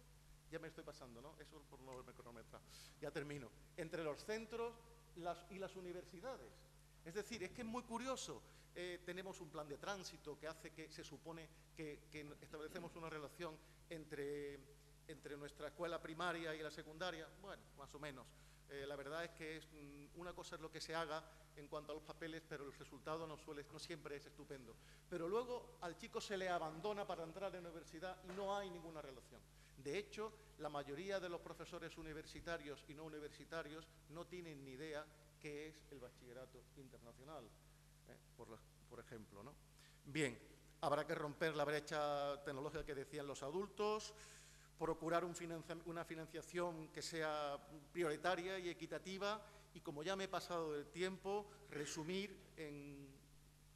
ya me estoy pasando, ¿no? Eso por no verme cronometrado, ya termino, entre los centros y las universidades. Es decir, es que es muy curioso. Eh, tenemos un plan de tránsito que hace que se supone que, establecemos una relación entre, entre, nuestra escuela primaria y la secundaria. Bueno, más o menos. Eh, la verdad es que mm, una cosa es lo que se haga en cuanto a los papeles, pero el resultado no, suele, no siempre es estupendo. Pero luego al chico se le abandona para entrar en la universidad y no hay ninguna relación. De hecho, la mayoría de los profesores universitarios y no universitarios no tienen ni idea qué es el bachillerato internacional, eh, por, ejemplo. ¿no? Bien, habrá que romper la brecha tecnológica que decían los adultos, procurar una financiación que sea prioritaria y equitativa y, como ya me he pasado del tiempo, resumir en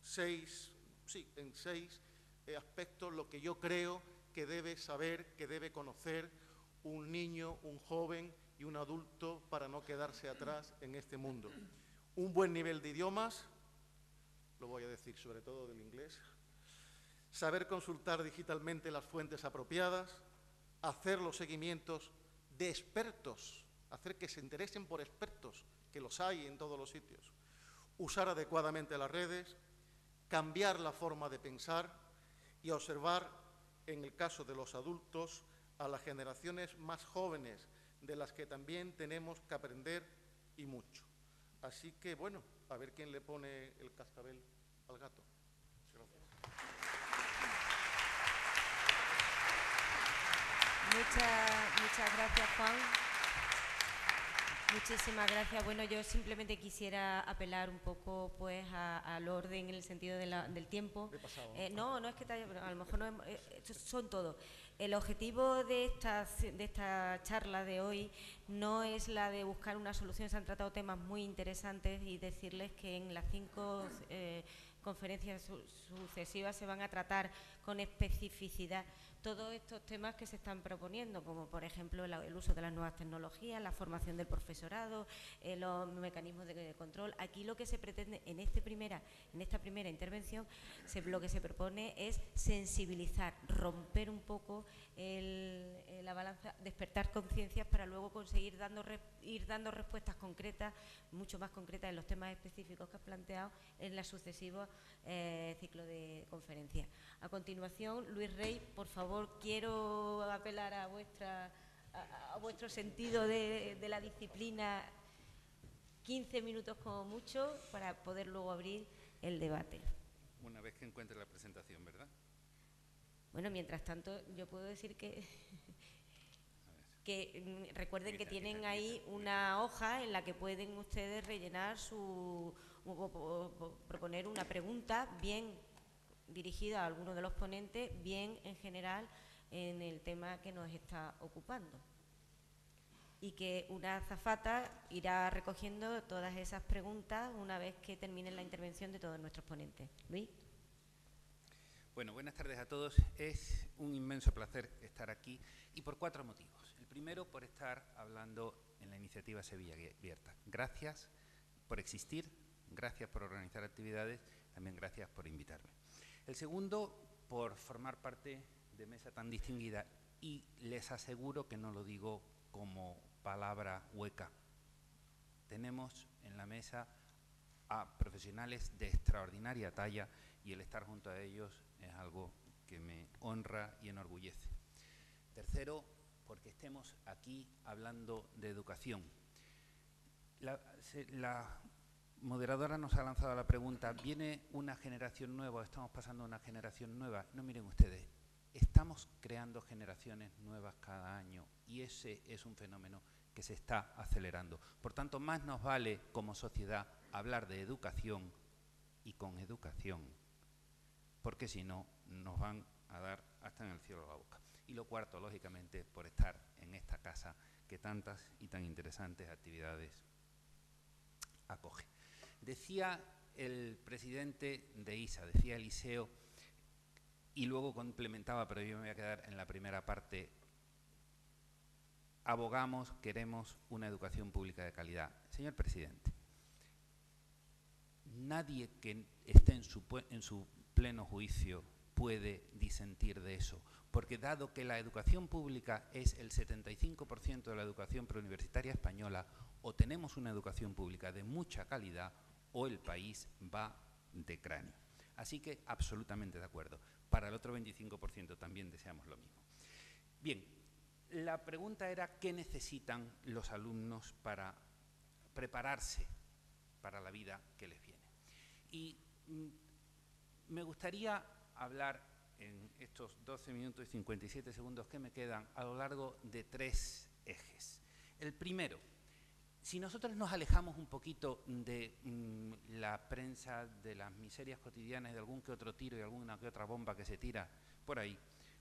seis, sí, en seis eh, aspectos lo que yo creo que debe saber, que debe conocer un niño, un joven y un adulto para no quedarse atrás en este mundo. Un buen nivel de idiomas, lo voy a decir sobre todo del inglés, saber consultar digitalmente las fuentes apropiadas, hacer los seguimientos de expertos, hacer que se interesen por expertos, que los hay en todos los sitios, usar adecuadamente las redes, cambiar la forma de pensar y observar, en el caso de los adultos, a las generaciones más jóvenes de las que también tenemos que aprender y mucho. Así que, bueno, a ver quién le pone el cascabel al gato. Muchas, muchas gracias, Juan. Muchísimas gracias. Bueno, yo simplemente quisiera apelar un poco pues al orden en el sentido del tiempo. Eh, ¿no? no, es que a lo mejor no, eh, son todos. El objetivo de esta, de esta charla de hoy no es la de buscar una solución, se han tratado temas muy interesantes y decirles que en las cinco eh, conferencias sucesivas se van a tratar con especificidad todos estos temas que se están proponiendo, como por ejemplo el, uso de las nuevas tecnologías, la formación del profesorado, eh, los mecanismos de, control. Aquí lo que se pretende en, este primera, en esta primera intervención, lo que se propone es sensibilizar, romper un poco eh, la balanza, despertar conciencias para luego conseguir dando, ir dando respuestas concretas, mucho más concretas en los temas específicos que has planteado en la sucesivos eh, ciclo de conferencias. A continuación, Luis Rey, por favor, quiero apelar a, vuestra, a, vuestro sentido de, la disciplina, 15 minutos como mucho, para poder luego abrir el debate. Una vez que encuentre la presentación, ¿verdad? Bueno, mientras tanto, yo puedo decir que, que mm, recuerden que tienen ahí una hoja en la que pueden ustedes rellenar su proponer una pregunta bien dirigida a alguno de los ponentes, bien en general en el tema que nos está ocupando. Y que una azafata irá recogiendo todas esas preguntas una vez que termine la intervención de todos nuestros ponentes. Luis. Bueno, buenas tardes a todos. Es un inmenso placer estar aquí y por cuatro motivos. El primero, por estar hablando en la iniciativa Sevilla Abierta. Gracias por existir, gracias por organizar actividades, también gracias por invitarme. El segundo, por formar parte de mesa tan distinguida y les aseguro que no lo digo como palabra hueca. Tenemos en la mesa a profesionales de extraordinaria talla y el estar junto a ellos es algo que me honra y enorgullece. Tercero, porque estemos aquí hablando de educación. La, moderadora nos ha lanzado la pregunta, ¿viene una generación nueva estamos pasando una generación nueva? No miren ustedes, estamos creando generaciones nuevas cada año y ese es un fenómeno que se está acelerando. Por tanto, más nos vale como sociedad hablar de educación y con educación, porque si no, nos van a dar hasta en el cielo la boca. Y lo cuarto, lógicamente, por estar en esta casa que tantas y tan interesantes actividades acoge. Decía el presidente de ISA, decía Eliseo, y luego complementaba, pero yo me voy a quedar en la primera parte, abogamos, queremos una educación pública de calidad. Señor presidente, nadie que esté en su, en su pleno juicio puede disentir de eso, porque dado que la educación pública es el 75% de la educación preuniversitaria española, o tenemos una educación pública de mucha calidad o el país va de cráneo. Así que absolutamente de acuerdo. Para el otro 25% también deseamos lo mismo. Bien, la pregunta era qué necesitan los alumnos para prepararse para la vida que les viene. Y mm, me gustaría hablar en estos 12 minutos y 57 segundos que me quedan a lo largo de tres ejes. El primero, si nosotros nos alejamos un poquito de mm, la prensa, de las miserias cotidianas, de algún que otro tiro y alguna que otra bomba que se tira por ahí,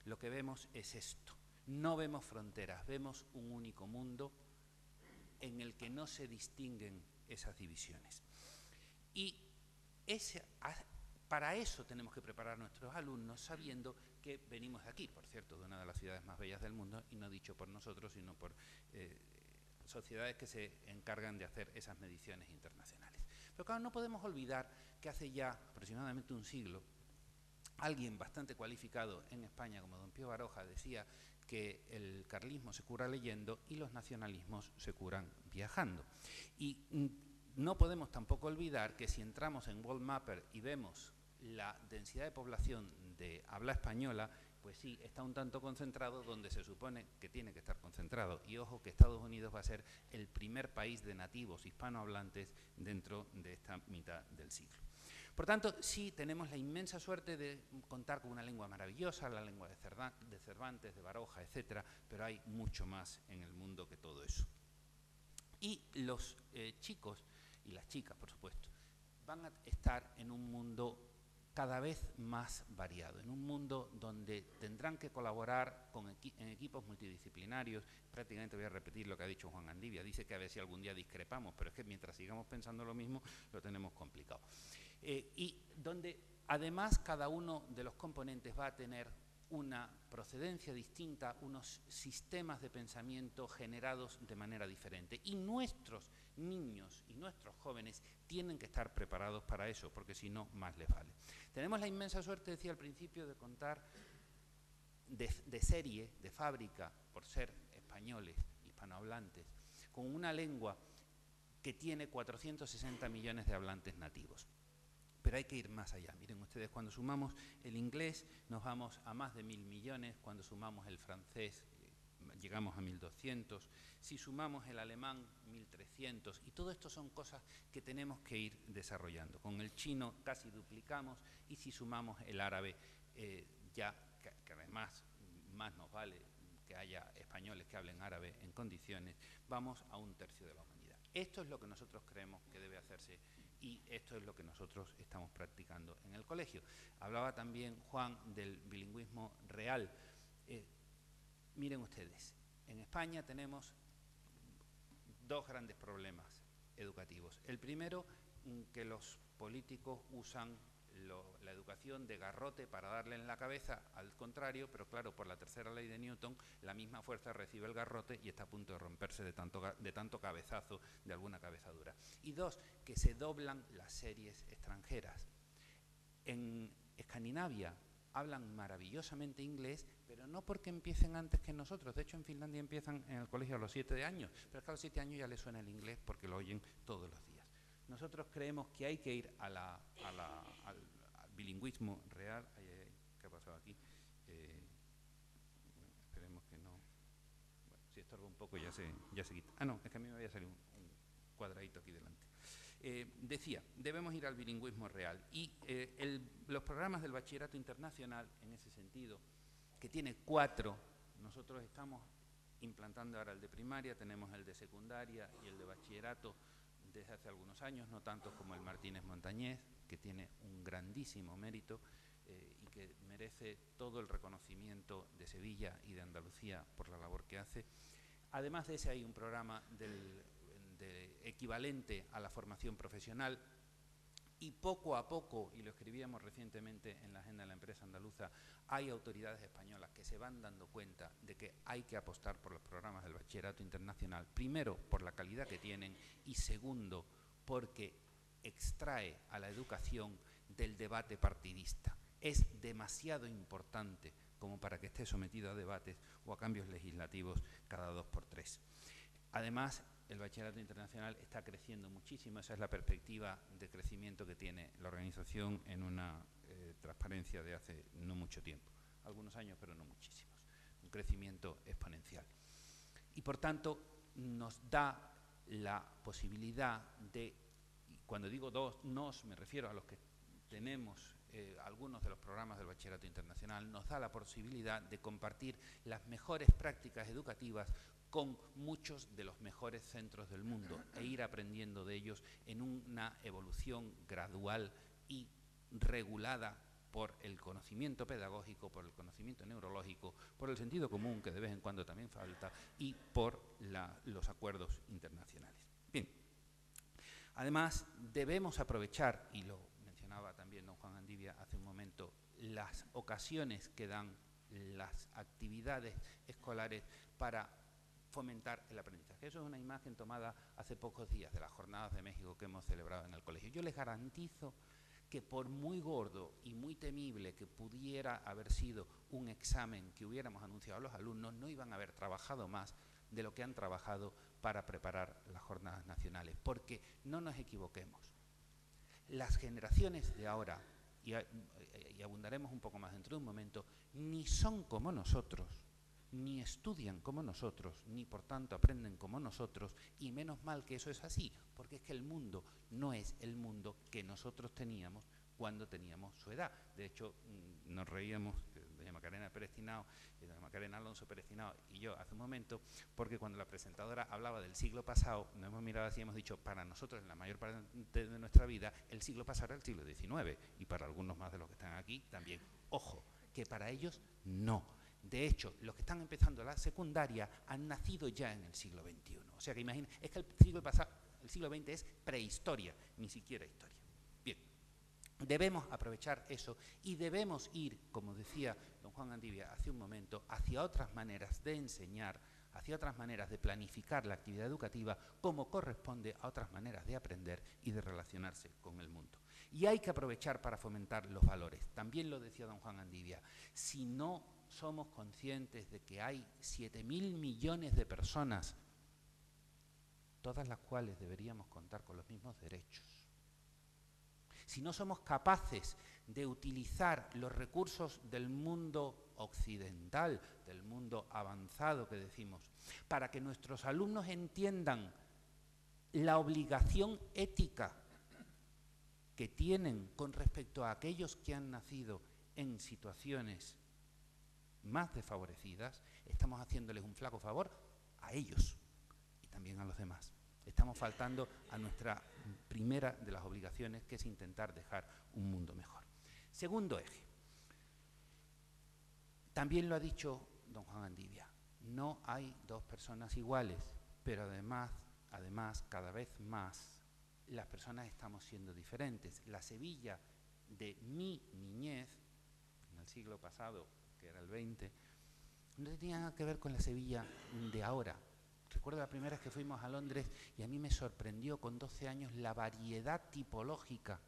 lo que vemos es esto. No vemos fronteras, vemos un único mundo en el que no se distinguen esas divisiones. Y para eso tenemos que preparar a nuestros alumnos sabiendo que venimos de aquí, por cierto, de una de las ciudades más bellas del mundo, y no dicho por nosotros, sino por eh, sociedades que se encargan de hacer esas mediciones internacionales. Pero claro, no podemos olvidar que hace ya aproximadamente un siglo, alguien bastante cualificado en España, como don Pío Baroja, decía que el carlismo se cura leyendo y los nacionalismos se curan viajando. Y mm, no podemos tampoco olvidar que si entramos en World Mapper y vemos la densidad de población de habla española, pues sí, está un tanto concentrado donde se supone que tiene que estar concentrado. Y ojo que Estados Unidos va a ser el primer país de nativos hispanohablantes dentro de esta mitad del siglo. Por tanto, sí tenemos la inmensa suerte de contar con una lengua maravillosa, la lengua de Cervantes, de Baroja, etcétera, pero hay mucho más en el mundo que todo eso. Y los eh, chicos y las chicas, por supuesto, van a estar en un mundo cada vez más variado, en un mundo donde tendrán que colaborar en equipos multidisciplinarios. Prácticamente voy a repetir lo que ha dicho Juan Andivia, dice que a ver si algún día discrepamos, pero es que mientras sigamos pensando lo mismo, lo tenemos complicado. Eh, y donde además cada uno de los componentes va a tener una procedencia distinta, unos sistemas de pensamiento generados de manera diferente. Y nuestros niños y nuestros jóvenes tienen que estar preparados para eso, porque si no, más les vale. Tenemos la inmensa suerte, decía al principio, de contar de, serie, de fábrica, por ser españoles, hispanohablantes, con una lengua que tiene 460 millones de hablantes nativos. Pero hay que ir más allá. Miren ustedes, cuando sumamos el inglés nos vamos a más de mil millones, cuando sumamos el francés llegamos a 1.200, si sumamos el alemán 1.300, y todo esto son cosas que tenemos que ir desarrollando. Con el chino casi duplicamos, y si sumamos el árabe, eh, ya que, además más nos vale que haya españoles que hablen árabe en condiciones, vamos a un tercio de la humanidad. Esto es lo que nosotros creemos que debe hacerse y esto es lo que nosotros estamos practicando en el colegio. Hablaba también Juan del bilingüismo real. Eh, miren ustedes, en España tenemos dos grandes problemas educativos. El primero, mm, que los políticos usan la educación de garrote para darle en la cabeza al contrario, pero claro, por la tercera ley de Newton, la misma fuerza recibe el garrote y está a punto de romperse de tanto, de tanto cabezazo, de alguna cabezadura. Y dos, que se doblan las series extranjeras. En Escandinavia hablan maravillosamente inglés, pero no porque empiecen antes que nosotros. De hecho, en Finlandia empiezan en el colegio a los siete años, pero es que a los siete años ya les suena el inglés porque lo oyen todos los días. Nosotros creemos que hay que ir a la, al, bilingüismo real. ¿Qué ha pasado aquí? Eh, esperemos que no. Bueno, si estorba un poco ya se, ya se quita. Ah, no, es que a mí me había salido un cuadradito aquí delante. Eh, decía, debemos ir al bilingüismo real y eh, los programas del bachillerato internacional, en ese sentido, que tiene cuatro, nosotros estamos implantando ahora el de primaria, tenemos el de secundaria y el de bachillerato desde hace algunos años, no tanto como el Martínez Montañés, que tiene un grandísimo mérito eh, y que merece todo el reconocimiento de Sevilla y de Andalucía por la labor que hace. Además de ese hay un programa del, equivalente a la formación profesional y poco a poco, y lo escribíamos recientemente en la agenda de la empresa andaluza, hay autoridades españolas que se van dando cuenta de que hay que apostar por los programas del bachillerato internacional, primero por la calidad que tienen y segundo porque extrae a la educación del debate partidista. Es demasiado importante como para que esté sometido a debates o a cambios legislativos cada dos por tres. Además, el bachillerato internacional está creciendo muchísimo, esa es la perspectiva de crecimiento que tiene la organización en una eh, transparencia de hace no mucho tiempo, algunos años, pero no muchísimos, un crecimiento exponencial. Y por tanto, nos da la posibilidad de, cuando digo dos, nos, me refiero a los que tenemos eh, algunos de los programas del bachillerato internacional, nos da la posibilidad de compartir las mejores prácticas educativas con muchos de los mejores centros del mundo e ir aprendiendo de ellos en una evolución gradual y regulada por el conocimiento pedagógico, por el conocimiento neurológico, por el sentido común, que de vez en cuando también falta, y por los acuerdos internacionales. Bien, además debemos aprovechar, y lo mencionaba también don Juan Andivia hace un momento, las ocasiones que dan las actividades escolares para fomentar el aprendizaje. Eso es una imagen tomada hace pocos días de las jornadas de México que hemos celebrado en el colegio. Yo les garantizo que por muy gordo y muy temible que pudiera haber sido un examen que hubiéramos anunciado a los alumnos, no iban a haber trabajado más de lo que han trabajado para preparar las jornadas nacionales. Porque no nos equivoquemos. Las generaciones de ahora, y, abundaremos un poco más dentro de un momento, ni son como nosotros, ni estudian como nosotros, ni por tanto aprenden como nosotros, y menos mal que eso es así, porque es que el mundo no es el mundo que nosotros teníamos cuando teníamos su edad. De hecho, mm, nos reíamos, doña Macarena Perestinao, doña Macarena Alonso Perestinao y yo hace un momento, porque cuando la presentadora hablaba del siglo pasado, nos hemos mirado así y hemos dicho, para nosotros en la mayor parte de nuestra vida, el siglo pasado era el siglo XIX, y para algunos más de los que están aquí también. Ojo, que para ellos no de hecho, los que están empezando la secundaria han nacido ya en el siglo XXI. O sea que imaginen, es que el siglo pasado, el siglo XX es prehistoria, ni siquiera historia. Bien, debemos aprovechar eso y debemos ir, como decía don Juan Andivia hace un momento, hacia otras maneras de enseñar, hacia otras maneras de planificar la actividad educativa, como corresponde a otras maneras de aprender y de relacionarse con el mundo. Y hay que aprovechar para fomentar los valores. También lo decía don Juan Andivia. Si no somos conscientes de que hay 7 mil millones de personas, todas las cuales deberíamos contar con los mismos derechos. Si no somos capaces de utilizar los recursos del mundo occidental, del mundo avanzado que decimos, para que nuestros alumnos entiendan la obligación ética que tienen con respecto a aquellos que han nacido en situaciones más desfavorecidas, estamos haciéndoles un flaco favor a ellos y también a los demás. Estamos faltando a nuestra primera de las obligaciones, que es intentar dejar un mundo mejor. Segundo eje. También lo ha dicho don Juan Andivia. No hay dos personas iguales, pero además, además, cada vez más, las personas estamos siendo diferentes. La Sevilla de mi niñez, en el siglo pasado, era el 20, no tenía nada que ver con la Sevilla de ahora. Recuerdo la primera vez que fuimos a Londres y a mí me sorprendió con 12 años la variedad tipológica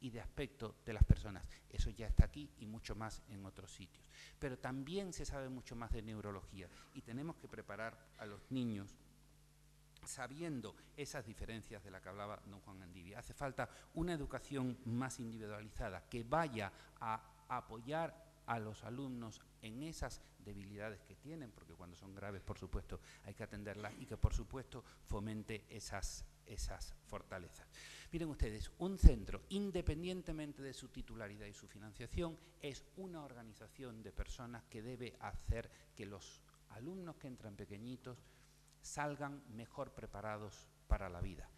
y de aspecto de las personas. Eso ya está aquí y mucho más en otros sitios. Pero también se sabe mucho más de neurología y tenemos que preparar a los niños sabiendo esas diferencias de las que hablaba don Juan Andivia. Hace falta una educación más individualizada que vaya a apoyar a los alumnos en esas debilidades que tienen, porque cuando son graves, por supuesto, hay que atenderlas y que, por supuesto, fomente esas, esas fortalezas. Miren ustedes, un centro, independientemente de su titularidad y su financiación, es una organización de personas que debe hacer que los alumnos que entran pequeñitos salgan mejor preparados para la vida.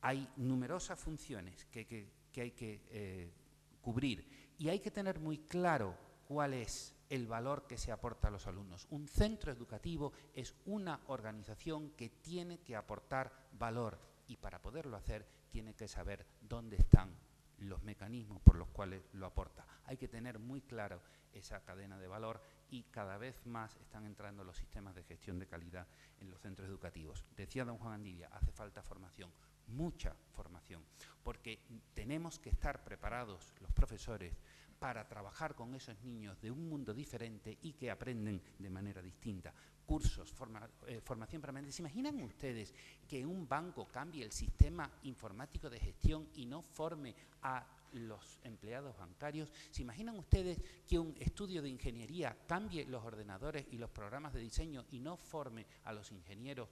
Hay numerosas funciones que, hay que eh, cubrir y hay que tener muy claro cuál es el valor que se aporta a los alumnos. Un centro educativo es una organización que tiene que aportar valor y para poderlo hacer tiene que saber dónde están los mecanismos por los cuales lo aporta. Hay que tener muy claro esa cadena de valor y cada vez más están entrando los sistemas de gestión de calidad en los centros educativos. Decía don Juan Andivia, hace falta formación, mucha formación, porque tenemos que estar preparados los profesores para trabajar con esos niños de un mundo diferente y que aprenden de manera distinta. Cursos, eh, formación permanente. ¿Se imaginan ustedes que un banco cambie el sistema informático de gestión y no forme a los empleados bancarios? ¿Se imaginan ustedes que un estudio de ingeniería cambie los ordenadores y los programas de diseño y no forme a los ingenieros,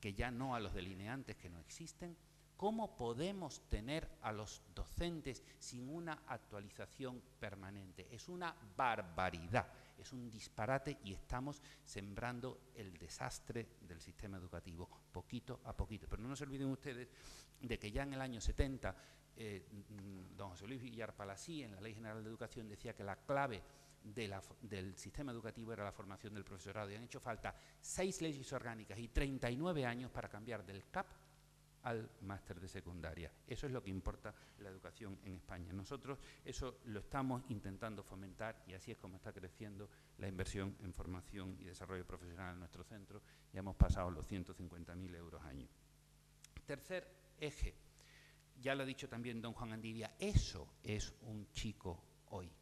que ya no a los delineantes que no existen? ¿Cómo podemos tener a los docentes sin una actualización permanente? Es una barbaridad, es un disparate y estamos sembrando el desastre del sistema educativo poquito a poquito. Pero no se olviden ustedes de que ya en el año 70, eh, don José Luis Villar Palasí, en la Ley General de Educación, decía que la clave del sistema educativo era la formación del profesorado y han hecho falta seis leyes orgánicas y 39 años para cambiar del CAP al máster de secundaria. Eso es lo que importa la educación en España. Nosotros eso lo estamos intentando fomentar y así es como está creciendo la inversión en formación y desarrollo profesional en nuestro centro. Ya hemos pasado los 150.000 euros año. Tercer eje, ya lo ha dicho también don Juan Andivia, eso es un chico hoy.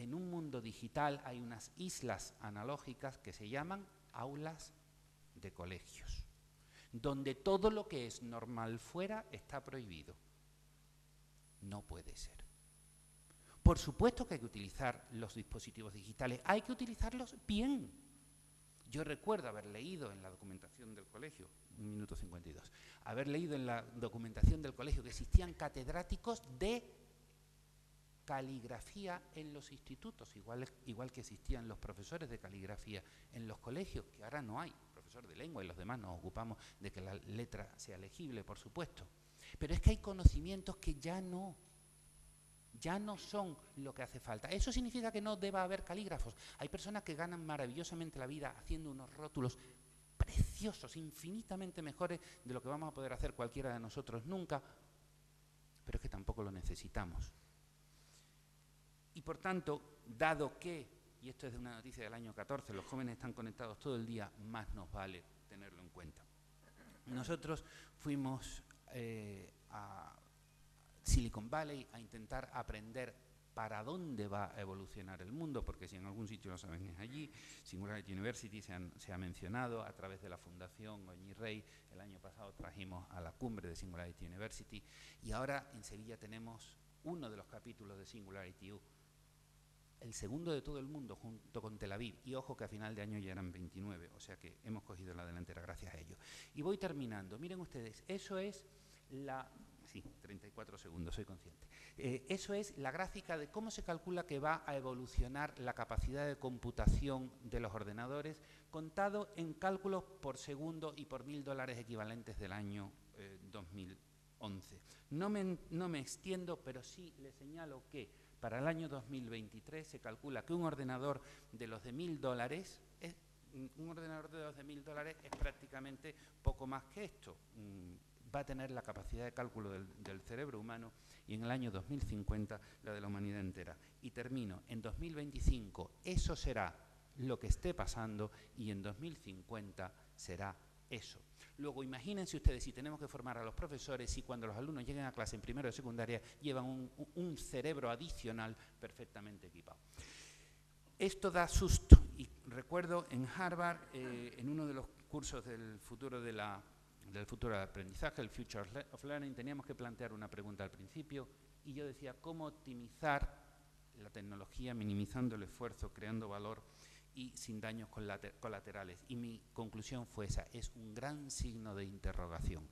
En un mundo digital hay unas islas analógicas que se llaman aulas de colegios donde todo lo que es normal fuera está prohibido. No puede ser. Por supuesto que hay que utilizar los dispositivos digitales, hay que utilizarlos bien. Yo recuerdo haber leído en la documentación del colegio, un minuto 52, haber leído en la documentación del colegio que existían catedráticos de caligrafía en los institutos, igual, igual que existían los profesores de caligrafía en los colegios, que ahora no hay de lengua y los demás nos ocupamos de que la letra sea legible, por supuesto. Pero es que hay conocimientos que ya no, ya no son lo que hace falta. Eso significa que no deba haber calígrafos. Hay personas que ganan maravillosamente la vida haciendo unos rótulos preciosos, infinitamente mejores de lo que vamos a poder hacer cualquiera de nosotros nunca, pero es que tampoco lo necesitamos. Y por tanto, dado que y esto es de una noticia del año 14, los jóvenes están conectados todo el día, más nos vale tenerlo en cuenta. Nosotros fuimos eh, a Silicon Valley a intentar aprender para dónde va a evolucionar el mundo, porque si en algún sitio lo saben es allí. Singularity University se, se ha mencionado a través de la Fundación Goñi Rey. El año pasado trajimos a la cumbre de Singularity University y ahora en Sevilla tenemos uno de los capítulos de Singularity U el segundo de todo el mundo junto con Tel Aviv. Y ojo que a final de año ya eran 29, o sea que hemos cogido la delantera gracias a ello. Y voy terminando. Miren ustedes, eso es la... Sí, 34 segundos, soy consciente. Eh, eso es la gráfica de cómo se calcula que va a evolucionar la capacidad de computación de los ordenadores contado en cálculos por segundo y por mil dólares equivalentes del año 2011. Eh, no me, no me extiendo, pero sí le señalo que para el año 2023 se calcula que un ordenador de los de mil dólares, un ordenador de los de mil dólares es prácticamente poco más que esto. Mm, va a tener la capacidad de cálculo del, cerebro humano y en el año 2050 la de la humanidad entera. Y termino, en 2025 eso será lo que esté pasando y en 2050 será eso. Luego, imagínense ustedes si tenemos que formar a los profesores y cuando los alumnos lleguen a clase en primero de secundaria llevan un, cerebro adicional perfectamente equipado. Esto da susto. Y recuerdo en Harvard, eh, en uno de los cursos del futuro de la, del futuro del aprendizaje, el Future of Learning, teníamos que plantear una pregunta al principio y yo decía, ¿cómo optimizar la tecnología, minimizando el esfuerzo, creando valor y sin daños colaterales. Y mi conclusión fue esa, es un gran signo de interrogación.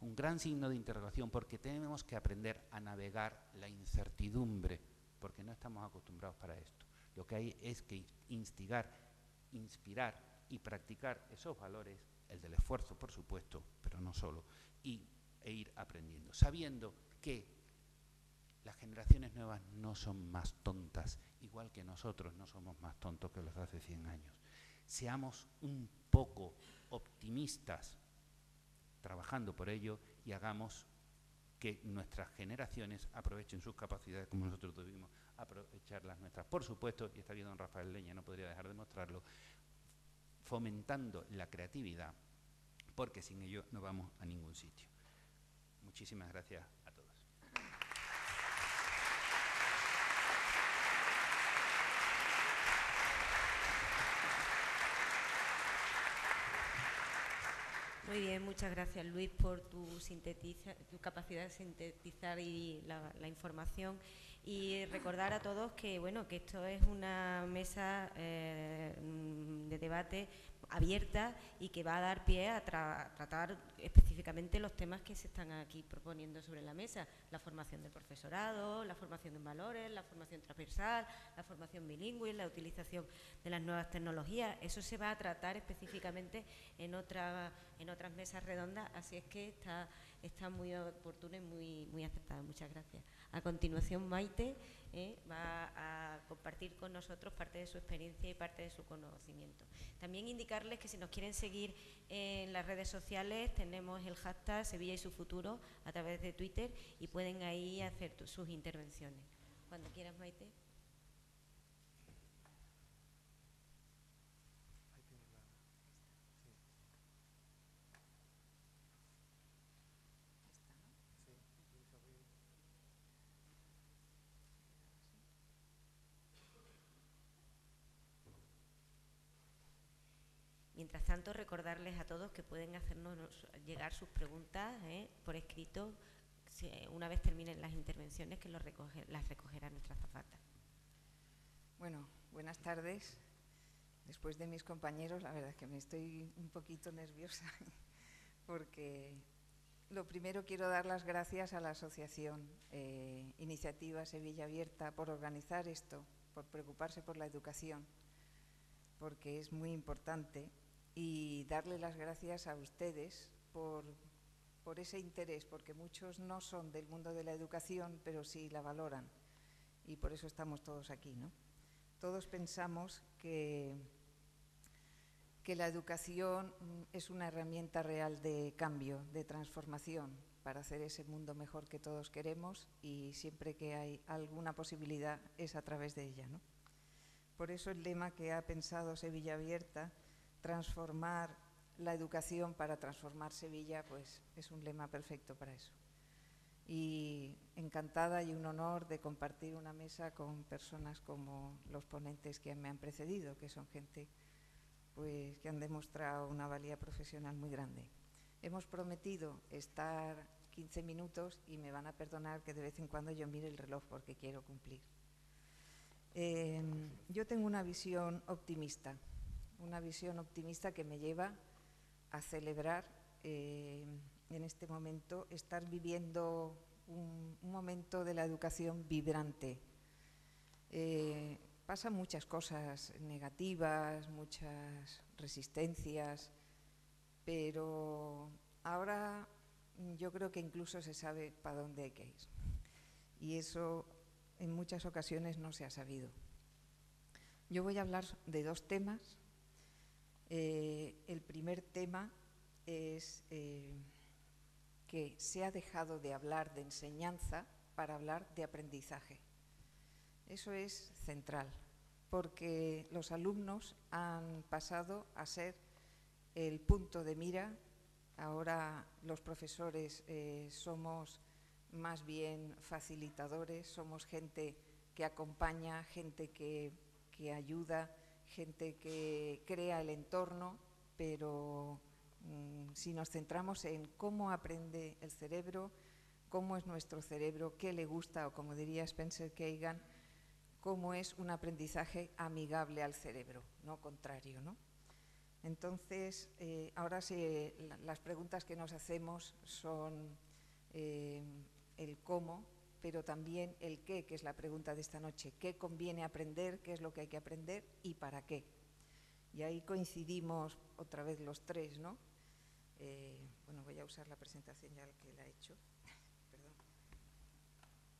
Un gran signo de interrogación porque tenemos que aprender a navegar la incertidumbre, porque no estamos acostumbrados para esto. Lo que hay es que instigar, inspirar y practicar esos valores, el del esfuerzo, por supuesto, pero no solo, y, e ir aprendiendo, sabiendo que las generaciones nuevas no son más tontas, igual que nosotros no somos más tontos que los de hace 100 años. Seamos un poco optimistas trabajando por ello y hagamos que nuestras generaciones aprovechen sus capacidades como nosotros tuvimos aprovechar las nuestras. Por supuesto, y está viendo don Rafael Leña, no podría dejar de mostrarlo, fomentando la creatividad, porque sin ello no vamos a ningún sitio. Muchísimas gracias Muy bien, muchas gracias Luis por tu, tu capacidad de sintetizar y la, información. Y recordar a todos que bueno que esto es una mesa eh, de debate abierta y que va a dar pie a tratar específicamente los temas que se están aquí proponiendo sobre la mesa, la formación del profesorado, la formación en valores, la formación transversal, la formación bilingüe, la utilización de las nuevas tecnologías. Eso se va a tratar específicamente en, otra, en otras mesas redondas, así es que está, está muy oportuno y muy, muy aceptado. Muchas gracias. A continuación, Maite ¿eh? va a compartir con nosotros parte de su experiencia y parte de su conocimiento. También indicarles que si nos quieren seguir en las redes sociales, tenemos el hashtag Sevilla y su futuro a través de Twitter y pueden ahí hacer sus intervenciones. Cuando quieras, Maite. Mientras tanto, recordarles a todos que pueden hacernos llegar sus preguntas ¿eh? por escrito una vez terminen las intervenciones, que las recogerá nuestra zafata. Bueno, buenas tardes. Después de mis compañeros, la verdad es que me estoy un poquito nerviosa porque lo primero quiero dar las gracias a la Asociación eh, Iniciativa Sevilla Abierta por organizar esto, por preocuparse por la educación, porque es muy importante y darle las gracias a ustedes por, ese interés, porque muchos no son del mundo de la educación, pero sí la valoran. Y por eso estamos todos aquí. ¿no? Todos pensamos que, que la educación es una herramienta real de cambio, de transformación, para hacer ese mundo mejor que todos queremos y siempre que hay alguna posibilidad es a través de ella. ¿no? Por eso el lema que ha pensado Sevilla Abierta transformar la educación para transformar Sevilla, pues es un lema perfecto para eso. Y encantada y un honor de compartir una mesa con personas como los ponentes que me han precedido, que son gente pues, que han demostrado una valía profesional muy grande. Hemos prometido estar 15 minutos y me van a perdonar que de vez en cuando yo mire el reloj porque quiero cumplir. Eh, yo tengo una visión optimista una visión optimista que me lleva a celebrar eh, en este momento estar viviendo un, momento de la educación vibrante. Eh, pasan muchas cosas negativas, muchas resistencias, pero ahora yo creo que incluso se sabe para dónde hay que ir. Y eso en muchas ocasiones no se ha sabido. Yo voy a hablar de dos temas eh, el primer tema es eh, que se ha dejado de hablar de enseñanza para hablar de aprendizaje. Eso es central, porque los alumnos han pasado a ser el punto de mira. Ahora los profesores eh, somos más bien facilitadores, somos gente que acompaña, gente que, que ayuda, gente que crea el entorno, pero mm, si nos centramos en cómo aprende el cerebro, cómo es nuestro cerebro, qué le gusta, o como diría Spencer Kagan, cómo es un aprendizaje amigable al cerebro, no contrario. ¿no? Entonces, eh, ahora sí, las preguntas que nos hacemos son eh, el cómo, pero también el qué, que es la pregunta de esta noche. ¿Qué conviene aprender? ¿Qué es lo que hay que aprender? ¿Y para qué? Y ahí coincidimos otra vez los tres, ¿no? Eh, bueno, voy a usar la presentación ya que la he hecho. Perdón.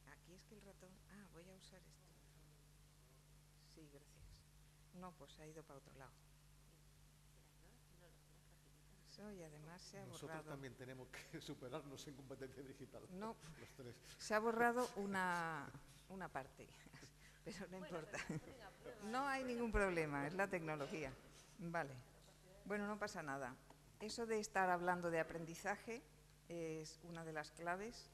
Aquí es que el ratón... Ah, voy a usar esto. Sí, gracias. No, pues ha ido para otro lado. Y además se ha Nosotros también tenemos que superarnos en competencia digital. No, se ha borrado una, una parte, pero no importa. No hay ningún problema, es la tecnología. Vale. Bueno, no pasa nada. Eso de estar hablando de aprendizaje es una de las claves.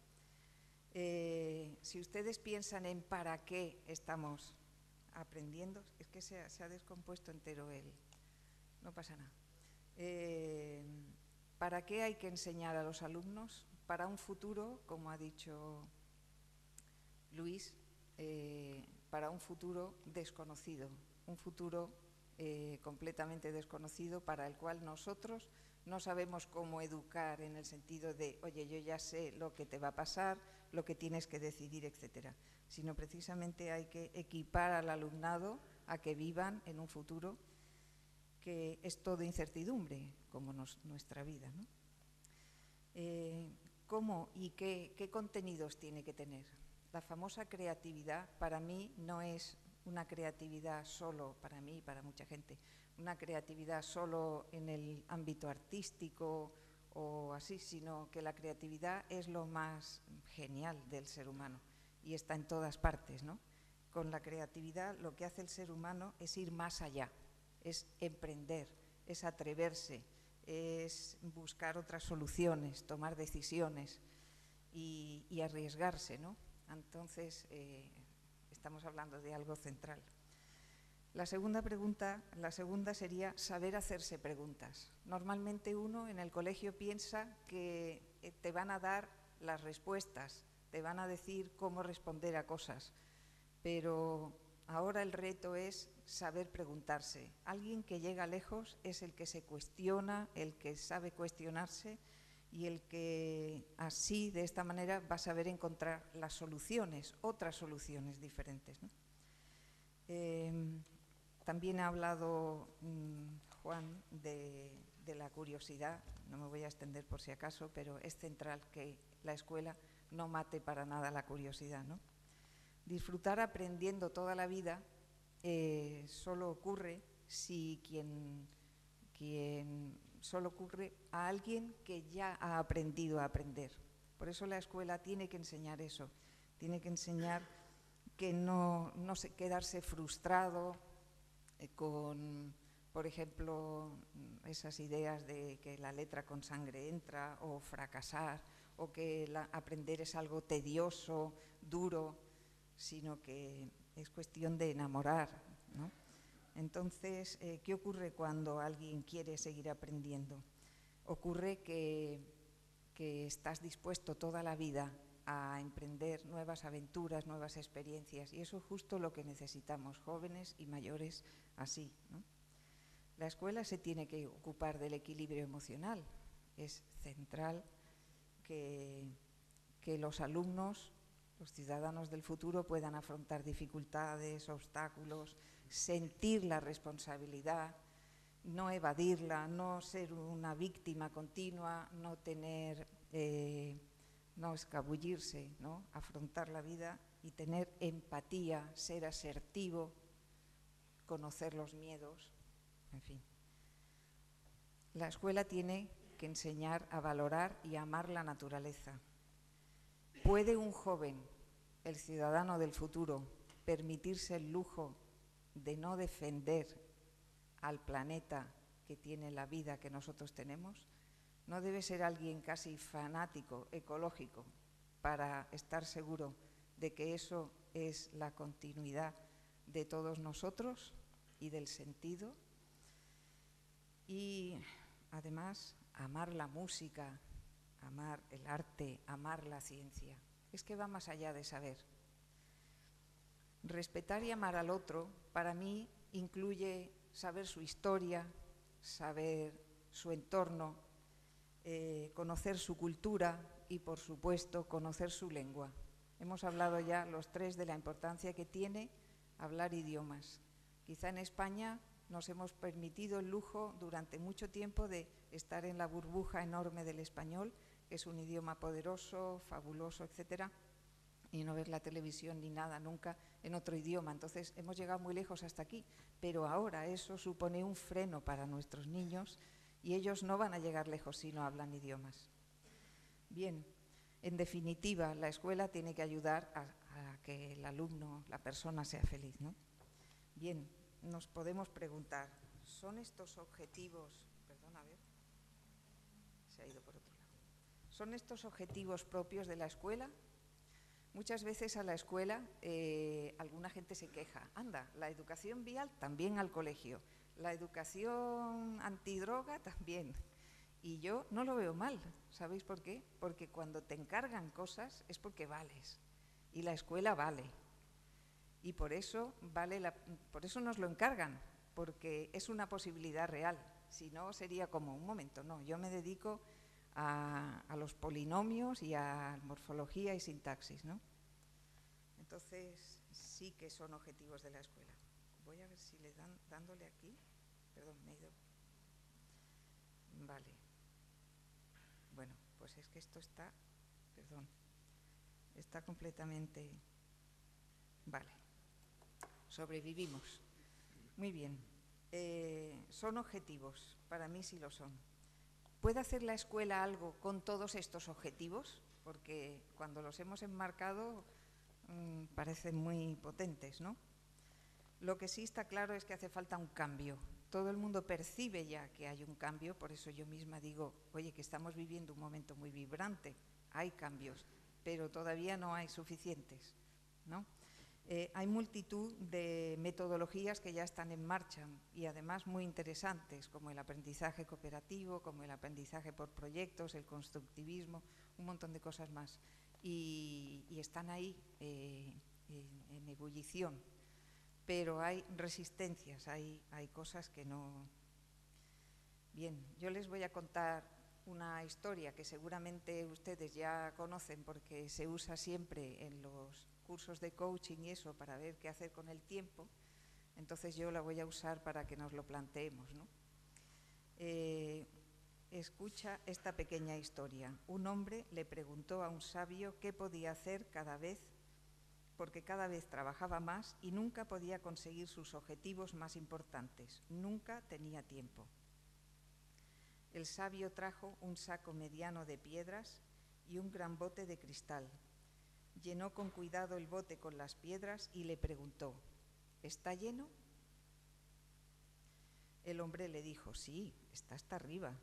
Eh, si ustedes piensan en para qué estamos aprendiendo, es que se ha, descompuesto entero el... No pasa nada. Eh, ¿Para qué hay que enseñar a los alumnos? Para un futuro, como ha dicho Luis, eh, para un futuro desconocido, un futuro eh, completamente desconocido para el cual nosotros no sabemos cómo educar en el sentido de, oye, yo ya sé lo que te va a pasar, lo que tienes que decidir, etcétera, sino precisamente hay que equipar al alumnado a que vivan en un futuro que es todo incertidumbre, como nuestra vida. Eh, ¿Cómo y qué, qué contenidos tiene que tener? La famosa creatividad para mí no es una creatividad solo para mí y para mucha gente, una creatividad solo en el ámbito artístico o así, sino que la creatividad es lo más genial del ser humano y está en todas partes, ¿no? Con la creatividad lo que hace el ser humano es ir más allá, es emprender, es atreverse, es buscar otras soluciones, tomar decisiones y, arriesgarse, ¿no? Entonces, eh, estamos hablando de algo central. La segunda pregunta, la segunda sería saber hacerse preguntas. Normalmente uno en el colegio piensa que eh, te van a dar las respuestas, te van a decir cómo responder a cosas, pero ahora el reto es saber preguntarse. Alguien que llega lejos es el que se cuestiona, el que sabe cuestionarse y el que así, de esta manera, va a saber encontrar las soluciones, otras soluciones diferentes. Em, también ha hablado mm, Juan de, la curiosidad, no me voy a extender por si acaso, pero es central que la escuela no mate para nada la curiosidad. Disfrutar aprendiendo toda la vida eh, solo ocurre si quien, solo ocurre a alguien que ya ha aprendido a aprender. Por eso la escuela tiene que enseñar eso, tiene que enseñar que no, no quedarse frustrado eh, con, por ejemplo, esas ideas de que la letra con sangre entra o fracasar o que aprender es algo tedioso, duro, sino que es cuestión de enamorar, ¿no? Entonces, eh, ¿qué ocurre cuando alguien quiere seguir aprendiendo? Ocurre que, estás dispuesto toda la vida a emprender nuevas aventuras, nuevas experiencias, y eso es justo lo que necesitamos, jóvenes y mayores así. La escuela se tiene que ocupar del equilibrio emocional. Es central que, que los alumnos, los ciudadanos del futuro, puedan afrontar dificultades, obstáculos, sentir la responsabilidad, no evadirla, no ser una víctima continua, no tener, eh, no escabullirse, ¿no? afrontar la vida y tener empatía, ser asertivo, conocer los miedos, en fin. La escuela tiene que enseñar a valorar y amar la naturaleza. ¿Puede un joven, el ciudadano del futuro, permitirse el lujo de no defender al planeta que tiene la vida que nosotros tenemos, no debe ser alguien casi fanático, ecológico, para estar seguro de que eso es la continuidad de todos nosotros y del sentido. Y además, amar la música, amar el arte, amar la ciencia. Es que va más allá de saber. Respetar y amar al otro, para mí, incluye saber su historia, saber su entorno, eh, conocer su cultura y, por supuesto, conocer su lengua. Hemos hablado ya los tres de la importancia que tiene hablar idiomas. Quizá en España nos hemos permitido el lujo durante mucho tiempo de estar en la burbuja enorme del español, es un idioma poderoso, fabuloso, etcétera, y no ver la televisión ni nada nunca en otro idioma. Entonces hemos llegado muy lejos hasta aquí, pero ahora eso supone un freno para nuestros niños y ellos no van a llegar lejos si no hablan idiomas. Bien, en definitiva, la escuela tiene que ayudar a, que el alumno, la persona sea feliz. ¿no? Bien, nos podemos preguntar, ¿son estos objetivos, perdón, a ver, se ha ido por ¿son estos objetivos propios de la escuela? Muchas veces a la escuela eh, alguna gente se queja, anda, la educación vial también al colegio, la educación antidroga también. Y yo no lo veo mal, ¿sabéis por qué? Porque cuando te encargan cosas es porque vales. Y la escuela vale. Y por eso, vale la, por eso nos lo encargan, porque es una posibilidad real. Si no, sería como un momento, no, yo me dedico a, a los polinomios y a morfología y sintaxis, ¿no? Entonces, sí que son objetivos de la escuela. Voy a ver si le dan, dándole aquí. Perdón, me he ido. Vale. Bueno, pues es que esto está, perdón, está completamente. Vale. Sobrevivimos. Muy bien. Eh, son objetivos, para mí sí lo son. ¿Puede hacer la escuela algo con todos estos objetivos? Porque cuando los hemos enmarcado mmm, parecen muy potentes, ¿no? Lo que sí está claro es que hace falta un cambio. Todo el mundo percibe ya que hay un cambio, por eso yo misma digo, oye, que estamos viviendo un momento muy vibrante, hay cambios, pero todavía no hay suficientes. ¿no? Eh, hay multitud de metodologías que ya están en marcha y además muy interesantes, como el aprendizaje cooperativo, como el aprendizaje por proyectos, el constructivismo, un montón de cosas más. Y, están ahí eh, en, en ebullición pero hay resistencias, hay, hay cosas que no... Bien, yo les voy a contar una historia que seguramente ustedes ya conocen porque se usa siempre en los cursos de coaching y eso para ver qué hacer con el tiempo. Entonces yo la voy a usar para que nos lo planteemos. ¿no? Eh, escucha esta pequeña historia. Un hombre le preguntó a un sabio qué podía hacer cada vez porque cada vez trabajaba más y nunca podía conseguir sus objetivos más importantes, nunca tenía tiempo. El sabio trajo un saco mediano de piedras y un gran bote de cristal. Llenó con cuidado el bote con las piedras y le preguntó, ¿está lleno? El hombre le dijo, sí, está hasta arriba.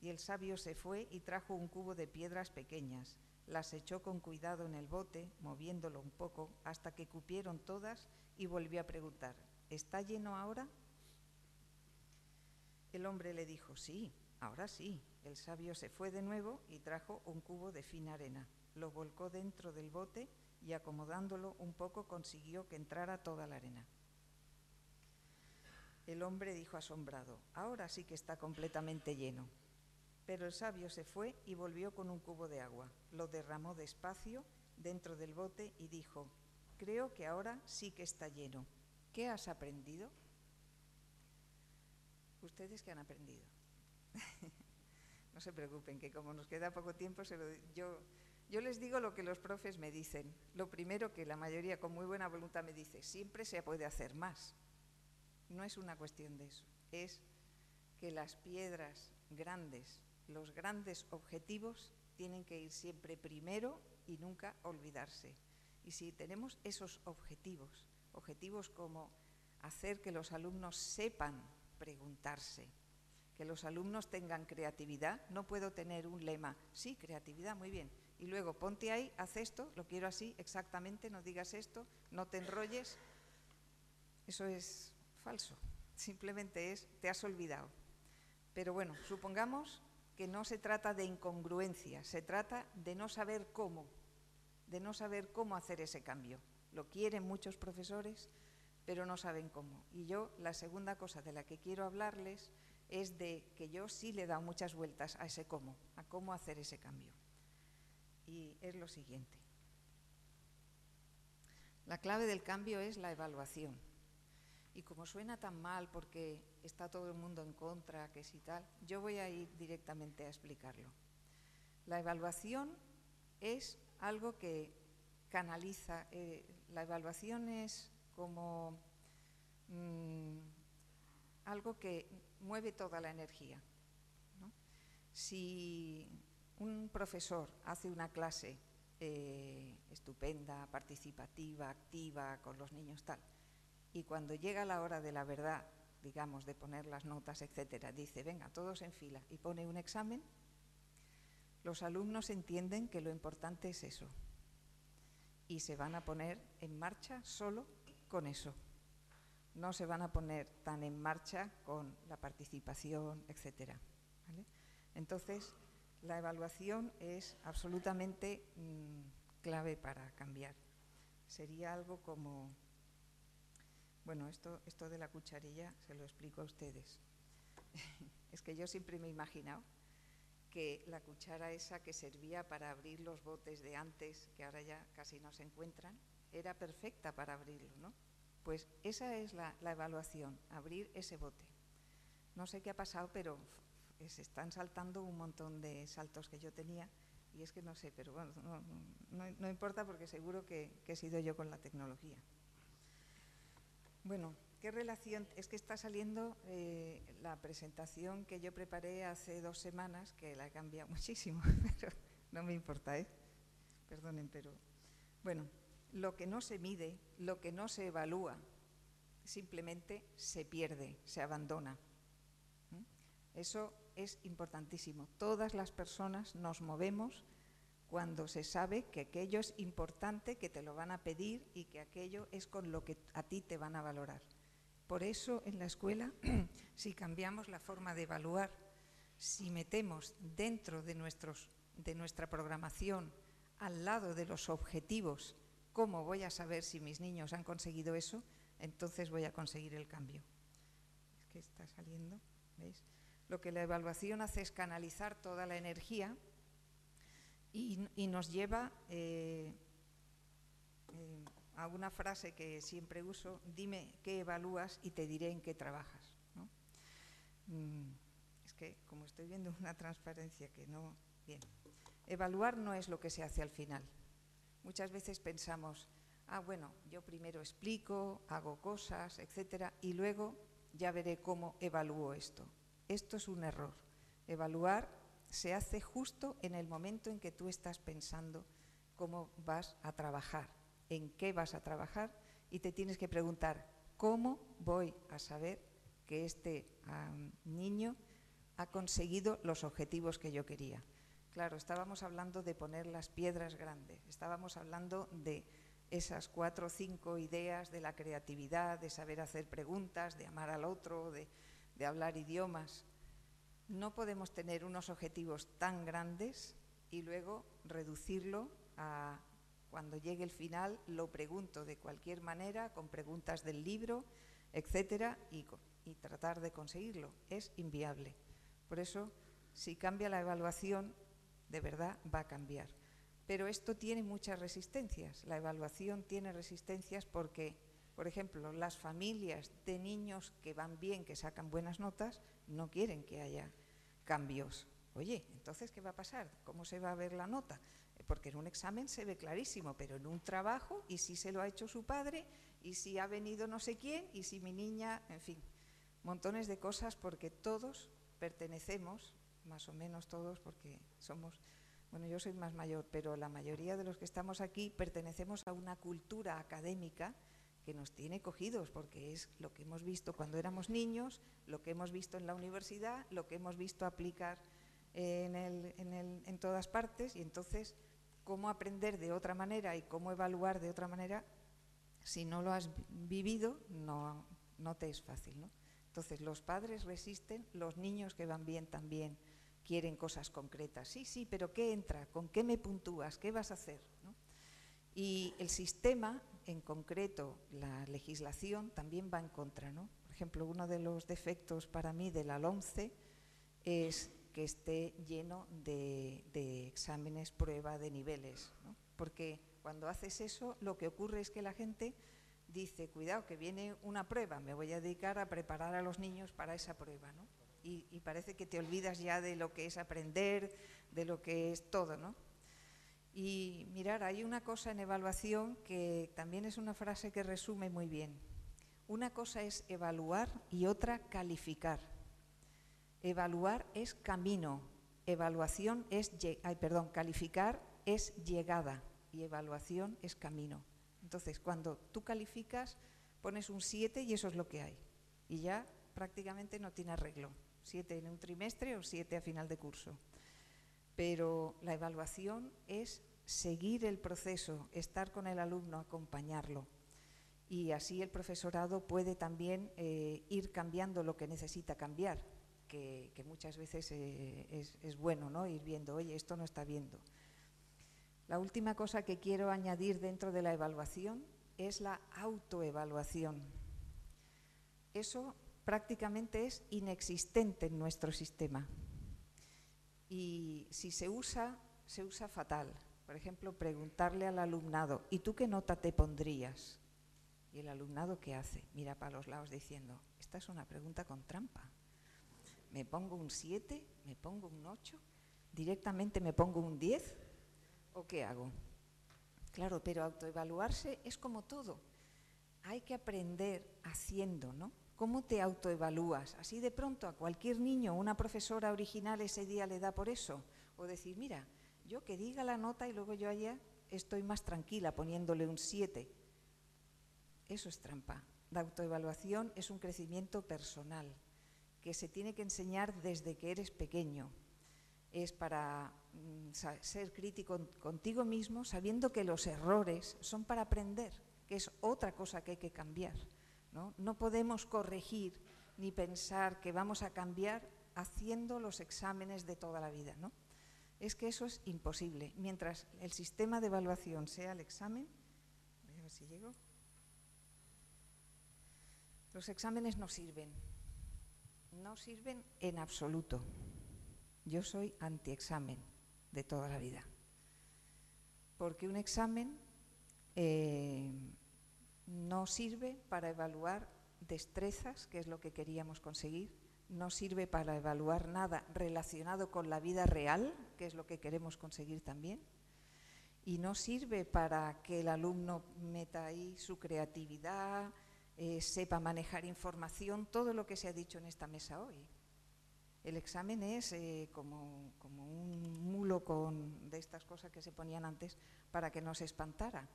Y el sabio se fue y trajo un cubo de piedras pequeñas las echó con cuidado en el bote, moviéndolo un poco, hasta que cupieron todas y volvió a preguntar, ¿está lleno ahora? El hombre le dijo, sí, ahora sí. El sabio se fue de nuevo y trajo un cubo de fina arena. Lo volcó dentro del bote y acomodándolo un poco consiguió que entrara toda la arena. El hombre dijo asombrado, ahora sí que está completamente lleno. Pero el sabio se fue y volvió con un cubo de agua. Lo derramó despacio dentro del bote y dijo, creo que ahora sí que está lleno. ¿Qué has aprendido? ¿Ustedes qué han aprendido? no se preocupen, que como nos queda poco tiempo, se lo, yo, yo les digo lo que los profes me dicen. Lo primero que la mayoría con muy buena voluntad me dice, siempre se puede hacer más. No es una cuestión de eso, es que las piedras grandes los grandes objetivos tienen que ir siempre primero y nunca olvidarse. Y si tenemos esos objetivos, objetivos como hacer que los alumnos sepan preguntarse, que los alumnos tengan creatividad, no puedo tener un lema, sí, creatividad, muy bien, y luego ponte ahí, haz esto, lo quiero así, exactamente, no digas esto, no te enrolles. Eso es falso, simplemente es, te has olvidado. Pero bueno, supongamos que no se trata de incongruencia, se trata de no saber cómo, de no saber cómo hacer ese cambio. lo quieren muchos profesores, pero no saben cómo. Y yo la segunda cosa de la que quiero hablarles es de que yo sí le he dado muchas vueltas a ese cómo, a cómo hacer ese cambio. Y es lo siguiente. La clave del cambio es la evaluación. Y como suena tan mal porque está todo el mundo en contra, que si tal, yo voy a ir directamente a explicarlo. La evaluación es algo que canaliza, eh, la evaluación es como mm, algo que mueve toda la energía. Si un profesor hace una clase eh, estupenda, participativa, activa, con los niños tal, y cuando llega la hora de la verdad, digamos, de poner las notas, etcétera, dice, venga, todos en fila, y pone un examen, los alumnos entienden que lo importante es eso, y se van a poner en marcha solo con eso. No se van a poner tan en marcha con la participación, etcétera. Entonces, la evaluación es absolutamente mm, clave para cambiar. Sería algo como bueno, esto, esto de la cucharilla se lo explico a ustedes. es que yo siempre me he imaginado que la cuchara esa que servía para abrir los botes de antes, que ahora ya casi no se encuentran, era perfecta para abrirlo, ¿no? Pues esa es la, evaluación, abrir ese bote. No sé qué ha pasado, pero se están saltando un montón de saltos que yo tenía y es que no sé, pero bueno, no, importa porque seguro que he sido yo con la tecnología. Bueno, ¿qué relación? Es que está saliendo eh, la presentación que yo preparé hace dos semanas, que la he cambiado muchísimo, pero no me importa, ¿eh? Perdonen, pero... Bueno, lo que no se mide, lo que no se evalúa, simplemente se pierde, se abandona. Eso es importantísimo. Todas las personas nos movemos cuando se sabe que aquello es importante, que te lo van a pedir y que aquello es con lo que a ti te van a valorar. Por eso en la escuela, si cambiamos la forma de evaluar, si metemos dentro de, de nuestra programación, al lado de los objetivos, cómo voy a saber si mis niños han conseguido eso, entonces voy a conseguir el cambio. Es que está saliendo, ¿veis? Lo que la evaluación hace es canalizar toda la energía y, nos lleva eh, eh, a una frase que siempre uso, dime qué evalúas y te diré en qué trabajas. Mm, es que como estoy viendo una transparencia que no... Bien, evaluar no es lo que se hace al final. Muchas veces pensamos, ah, bueno, yo primero explico, hago cosas, etcétera, y luego ya veré cómo evalúo esto. Esto es un error. Evaluar se hace justo en el momento en que tú estás pensando cómo vas a trabajar, en qué vas a trabajar y te tienes que preguntar, ¿cómo voy a saber que este niño ha conseguido los objetivos que yo quería? Claro, estábamos hablando de poner las piedras grandes, estábamos hablando de esas cuatro o cinco ideas de la creatividad, de saber hacer preguntas, de amar al otro, de, de hablar idiomas no podemos tener unos objetivos tan grandes y luego reducirlo a cuando llegue el final lo pregunto de cualquier manera, con preguntas del libro, etcétera, y, tratar de conseguirlo. Es inviable. Por eso, si cambia la evaluación, de verdad va a cambiar. Pero esto tiene muchas resistencias. La evaluación tiene resistencias porque, por ejemplo, las familias de niños que van bien, que sacan buenas notas, no quieren que haya cambios. Oye, entonces, ¿qué va a pasar? ¿Cómo se va a ver la nota? Eh, porque en un examen se ve clarísimo, pero en un trabajo, y si se lo ha hecho su padre, y si ha venido no sé quién, y si mi niña, en fin, montones de cosas, porque todos pertenecemos, más o menos todos, porque somos, bueno, yo soy más mayor, pero la mayoría de los que estamos aquí pertenecemos a una cultura académica que nos tiene cogidos, porque es lo que hemos visto cuando éramos niños, lo que hemos visto en la universidad, lo que hemos visto aplicar en, en, todas partes, y entonces cómo aprender de otra manera y cómo evaluar de otra manera, si no lo has vivido, no, no te es fácil. ¿no? Entonces los padres resisten, los niños que van bien también quieren cosas concretas. Sí, sí, pero ¿qué entra? ¿Con qué me puntúas? ¿Qué vas a hacer? Y el sistema en concreto la legislación también va en contra. ¿no? Por ejemplo, uno de los defectos para mí de la LOMCE es que esté lleno de, exámenes, prueba de niveles. Porque cuando haces eso, lo que ocurre es que la gente dice, cuidado, que viene una prueba, me voy a dedicar a preparar a los niños para esa prueba. ¿no? Y, y parece que te olvidas ya de lo que es aprender, de lo que es todo, ¿no? Y mirar, hay una cosa en evaluación que también es una frase que resume muy bien. Una cosa es evaluar y otra calificar. Evaluar es camino, evaluación es, ay, perdón, calificar es llegada y evaluación es camino. Entonces, cuando tú calificas, pones un 7 y eso es lo que hay. Y ya prácticamente no tiene arreglo. 7 en un trimestre o 7 a final de curso pero la evaluación es seguir el proceso, estar con el alumno, acompañarlo. Y así el profesorado puede también eh, ir cambiando lo que necesita cambiar, que, muchas veces eh, es, bueno, ¿no? Ir viendo, oye, esto no está viendo. La última cosa que quiero añadir dentro de la evaluación es la autoevaluación. Eso prácticamente es inexistente en nuestro sistema y si se usa, se usa fatal. Por ejemplo, preguntarle al alumnado, ¿y tú qué nota te pondrías? Y el alumnado, ¿qué hace? Mira para los lados diciendo, esta es una pregunta con trampa. ¿Me pongo un 7? ¿Me pongo un 8? ¿Directamente me pongo un 10? ¿O qué hago? Claro, pero autoevaluarse es como todo. Hay que aprender haciendo, ¿no? ¿Cómo te autoevalúas? Así de pronto a cualquier niño, una profesora original ese día le da por eso. O decir, mira, yo que diga la nota y luego yo allá estoy más tranquila poniéndole un 7. Eso es trampa. La autoevaluación es un crecimiento personal que se tiene que enseñar desde que eres pequeño. Es para mm, ser crítico contigo mismo sabiendo que los errores son para aprender, que es otra cosa que hay que cambiar. ¿No? podemos corregir ni pensar que vamos a cambiar haciendo los exámenes de toda la vida. ¿no? Es que eso es imposible. Mientras el sistema de evaluación sea el examen. Los exámenes no sirven. No sirven en absoluto. Yo soy anti-examen de toda la vida. Porque un examen eh, no sirve para evaluar destrezas, que es lo que queríamos conseguir, no sirve para evaluar nada relacionado con la vida real, que es lo que queremos conseguir también, y no sirve para que el alumno meta ahí su creatividad, eh, sepa manejar información, todo lo que se ha dicho en esta mesa hoy. El examen es eh, como, como, un mulo con, de estas cosas que se ponían antes para que no se espantara.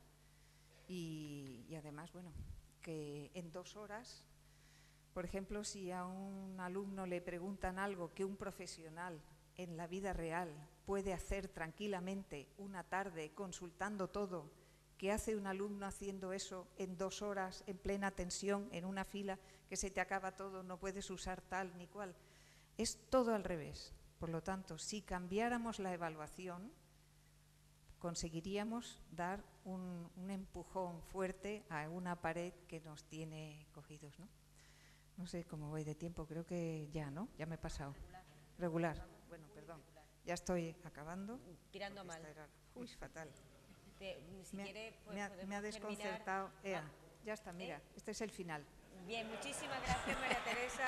Y, además, bueno, que en dos horas, por ejemplo, si a un alumno le preguntan algo que un profesional en la vida real puede hacer tranquilamente una tarde consultando todo, ¿qué hace un alumno haciendo eso en dos horas en plena tensión, en una fila, que se te acaba todo, no puedes usar tal ni cual? Es todo al revés. Por lo tanto, si cambiáramos la evaluación, conseguiríamos dar un, empujón fuerte a una pared que nos tiene cogidos. ¿no? no sé cómo voy de tiempo, creo que ya, ¿no? Ya me he pasado. Regular. Bueno, perdón. Ya estoy acabando. Tirando mal. Uy, fatal. si me, quiere, pues me, ha, desconcertado. Ea, ah. ya está, mira, ¿Eh? este es el final. Bien, muchísimas gracias, María Teresa.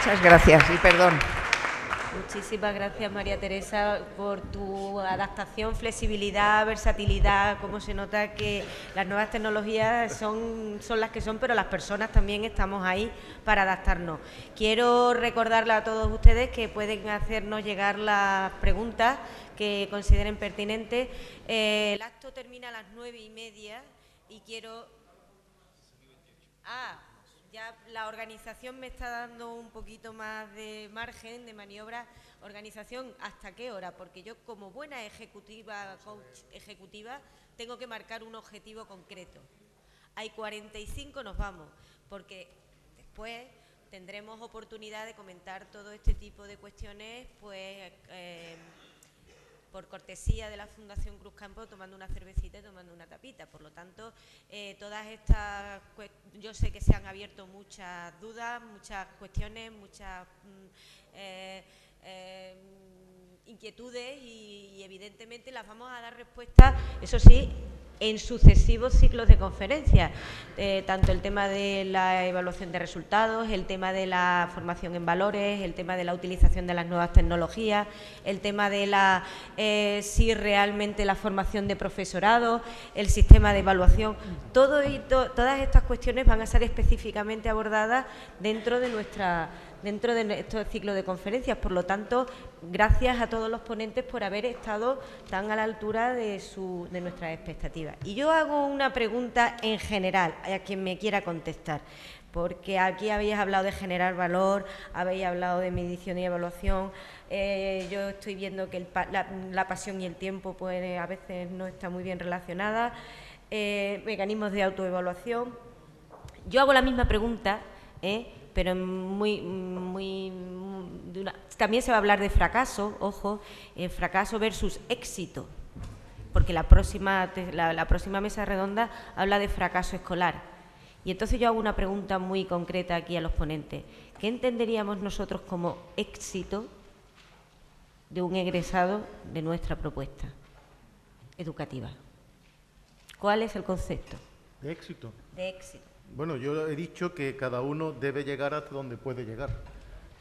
Muchas gracias y perdón. Muchísimas gracias María Teresa por tu adaptación, flexibilidad, versatilidad, cómo se nota que las nuevas tecnologías son, son las que son, pero las personas también estamos ahí para adaptarnos. Quiero recordarle a todos ustedes que pueden hacernos llegar las preguntas que consideren pertinentes. Eh, el acto termina a las nueve y media y quiero... Ah, ya la organización me está dando un poquito más de margen de maniobra. Organización, ¿hasta qué hora? Porque yo como buena ejecutiva, coach ejecutiva, tengo que marcar un objetivo concreto. Hay 45, nos vamos, porque después tendremos oportunidad de comentar todo este tipo de cuestiones, pues eh, por cortesía de la Fundación Cruz Campo, tomando una cervecita y tomando una tapita. Por lo tanto, eh, todas estas, yo sé que se han abierto muchas dudas, muchas cuestiones, muchas mm, eh, inquietudes y evidentemente las vamos a dar respuesta, eso sí, en sucesivos ciclos de conferencias, eh, tanto el tema de la evaluación de resultados, el tema de la formación en valores, el tema de la utilización de las nuevas tecnologías, el tema de la eh, si realmente la formación de profesorado, el sistema de evaluación, todas estas cuestiones van a ser específicamente abordadas dentro de nuestra dentro de estos ciclos de conferencias. Por lo tanto, gracias a todos los ponentes por haber estado tan a la altura de, su, de nuestras expectativas. Y yo hago una pregunta en general a quien me quiera contestar, porque aquí habéis hablado de generar valor, habéis hablado de medición y evaluación. Eh, yo estoy viendo que la, pasión y el tiempo pues, a veces no está muy bien relacionada. Eh, mecanismos de autoevaluación. Yo hago la misma pregunta. ¿eh? Pero muy, muy, también se va a hablar de fracaso, ojo, eh, fracaso versus éxito, porque la próxima, la, próxima mesa redonda habla de fracaso escolar. Y entonces yo hago una pregunta muy concreta aquí a los ponentes. ¿Qué entenderíamos nosotros como éxito de un egresado de nuestra propuesta educativa? ¿Cuál es el concepto? De éxito. De éxito. Bueno, yo he dicho que cada uno debe llegar hasta donde puede llegar.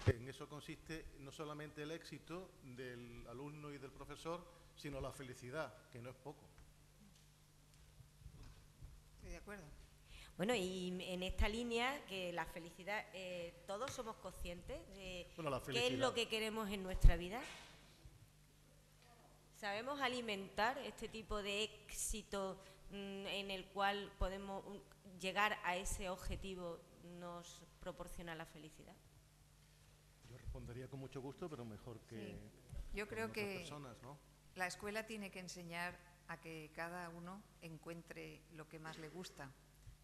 En eso consiste no solamente el éxito del alumno y del profesor, sino la felicidad, que no es poco. Estoy de acuerdo. Bueno, y en esta línea, que la felicidad, eh, todos somos conscientes de qué es lo que queremos en nuestra vida. ¿Sabemos alimentar este tipo de éxito mm, en el cual podemos llegar a ese objetivo nos proporciona la felicidad? Yo respondería con mucho gusto, pero mejor que Yo creo que la escuela tiene que enseñar a que cada uno encuentre lo que más le gusta.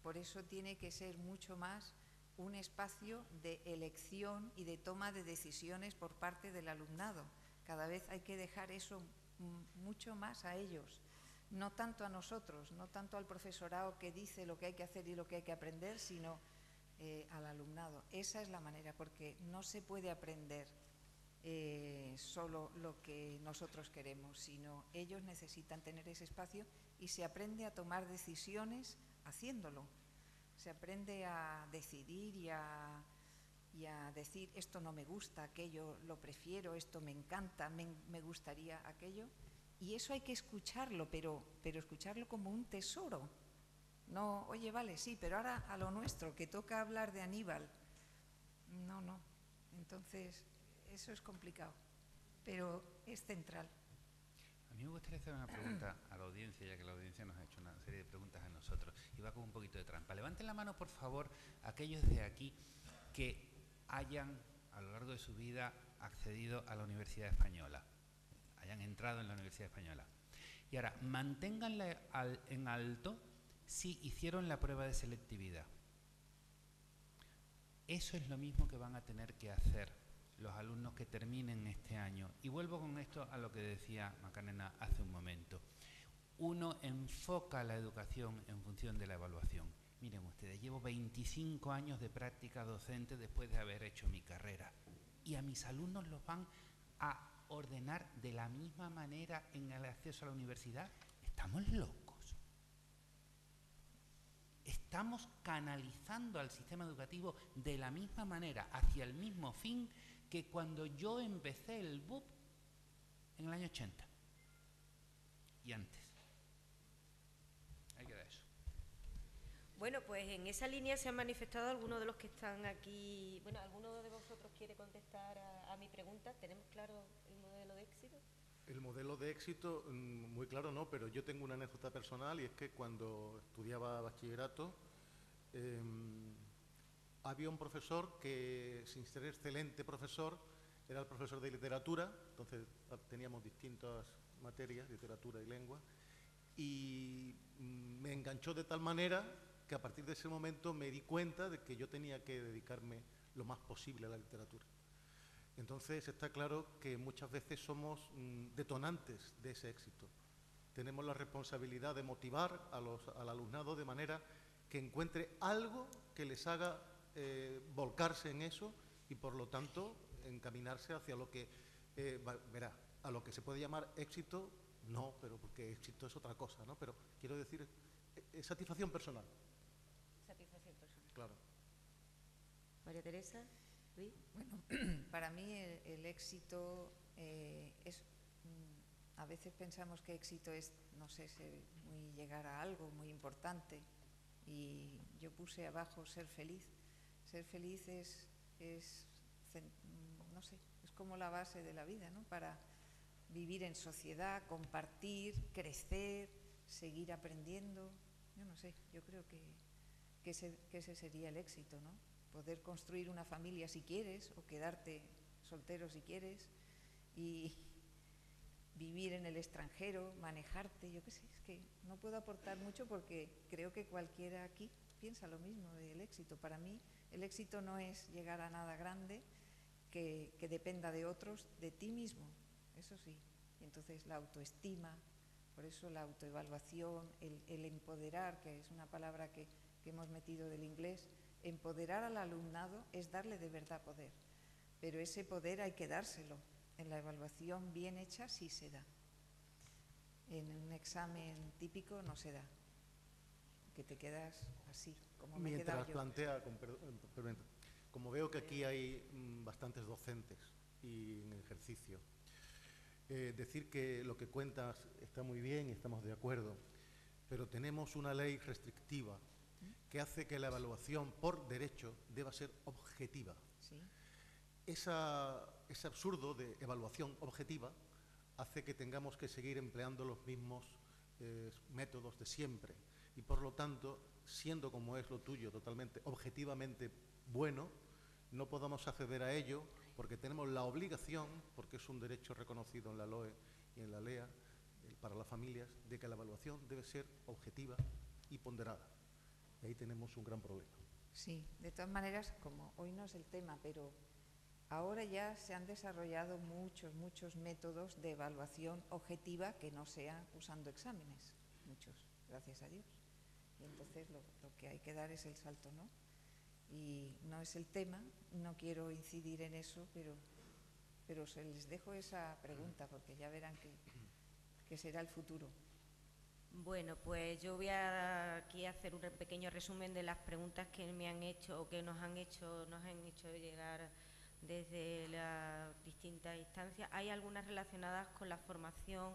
Por eso tiene que ser mucho más un espacio de elección y de toma de decisiones por parte del alumnado. Cada vez hay que dejar eso mucho más a ellos no tanto a nosotros, no tanto al profesorado que dice lo que hay que hacer y lo que hay que aprender, sino eh, al alumnado. Esa es la manera, porque no se puede aprender eh, solo lo que nosotros queremos, sino ellos necesitan tener ese espacio y se aprende a tomar decisiones haciéndolo. Se aprende a decidir y a, decir esto no me gusta, aquello lo prefiero, esto me encanta, me gustaría aquello y eso hay que escucharlo, pero, pero escucharlo como un tesoro. No, oye, vale, sí, pero ahora a lo nuestro, que toca hablar de Aníbal. No, no. Entonces, eso es complicado, pero es central. A mí me gustaría hacer una pregunta a la audiencia, ya que la audiencia nos ha hecho una serie de preguntas a nosotros, y va con un poquito de trampa. Levanten la mano, por favor, aquellos de aquí que hayan, a lo largo de su vida, accedido a la Universidad Española hayan entrado en la Universidad Española. Y ahora, manténganla en alto si hicieron la prueba de selectividad. Eso es lo mismo que van a tener que hacer los alumnos que terminen este año. Y vuelvo con esto a lo que decía Macarena hace un momento. Uno enfoca la educación en función de la evaluación. Miren ustedes, llevo 25 años de práctica docente después de haber hecho mi carrera. Y a mis alumnos los van a ordenar de la misma manera en el acceso a la universidad? Estamos locos. Estamos canalizando al sistema educativo de la misma manera, hacia el mismo fin que cuando yo empecé el BUP en el año 80 y antes. Hay que dar eso. Bueno, pues en esa línea se han manifestado algunos de los que están aquí. Bueno, ¿alguno de vosotros quiere contestar a mi pregunta? ¿Tenemos claro? El modelo de éxito, mm, muy claro no, pero yo tengo una anécdota personal y es que cuando estudiaba bachillerato em, había un profesor que, sin ser excelente profesor, era el profesor de literatura, entonces ah, teníamos distintas materias, literatura y lengua, y mm, me enganchó de tal manera que a partir de ese momento me di cuenta de que yo tenía que dedicarme lo más posible la literatura. Entonces está claro que muchas veces somos mm, detonantes de ese éxito. Tenemos la responsabilidad de motivar al alumnado de manera que encuentre algo que les haga eh, volcarse en eso y por lo tanto encaminarse hacia lo que, eh, verá, a lo que se puede llamar éxito, no, pero porque éxito es otra cosa, ¿no? Pero quiero decir, eh, satisfacción personal. Satisfacción personal. Claro. María Teresa. Bueno, para mí el, éxito eh, es, mm, a veces pensamos que éxito es, no sé, muy llegar a algo muy importante y yo puse abajo ser feliz. Ser feliz es, es mm, no sé, es como la base de la vida, ¿no? Para vivir en sociedad, compartir, crecer, seguir aprendiendo. Yo no sé, yo creo que, que, ese, que ese sería el éxito, ¿no? Poder construir una familia si quieres o quedarte soltero si quieres y vivir en el extranjero, manejarte, yo qué sé, es que no puedo aportar mucho porque creo que cualquiera aquí piensa lo mismo del éxito. Para mí el éxito no es llegar a nada grande que, dependa de otros, de ti mismo, eso sí. Entonces la autoestima, por eso la autoevaluación, el, empoderar, que es una palabra que hemos metido del inglés, Empoderar al alumnado es darle de verdad poder, pero ese poder hay que dárselo. En la evaluación bien hecha sí se da. En un examen típico no se da, que te quedas así, como me Mientras plantea, como veo que aquí hay mm, bastantes docentes y en ejercicio, eh, decir que lo que cuentas está muy bien y estamos de acuerdo, pero tenemos una ley restrictiva que hace que la evaluación por derecho deba ser objetiva. ese absurdo de evaluación objetiva hace que tengamos que seguir empleando los mismos eh, métodos de siempre. Y por lo tanto, siendo como es lo tuyo totalmente objetivamente bueno, no podamos acceder a ello porque tenemos la obligación, porque es un derecho reconocido en la LOE y en la LEA eh, para las familias, de que la evaluación debe ser objetiva y ponderada ahí tenemos un gran problema. Sí, de todas maneras, como hoy no es el tema, pero ahora ya se han desarrollado muchos, muchos métodos de evaluación objetiva que no sean usando exámenes, muchos, gracias a Dios. Y entonces lo, que hay que dar es el salto, ¿no? Y no es el tema, no quiero incidir en eso, pero, pero se les dejo esa pregunta porque ya verán que, que será el futuro. Bueno, pues yo voy a aquí a hacer un pequeño resumen de las preguntas que me han hecho o que nos han hecho, nos han hecho llegar desde las distintas instancias. Hay algunas relacionadas con la formación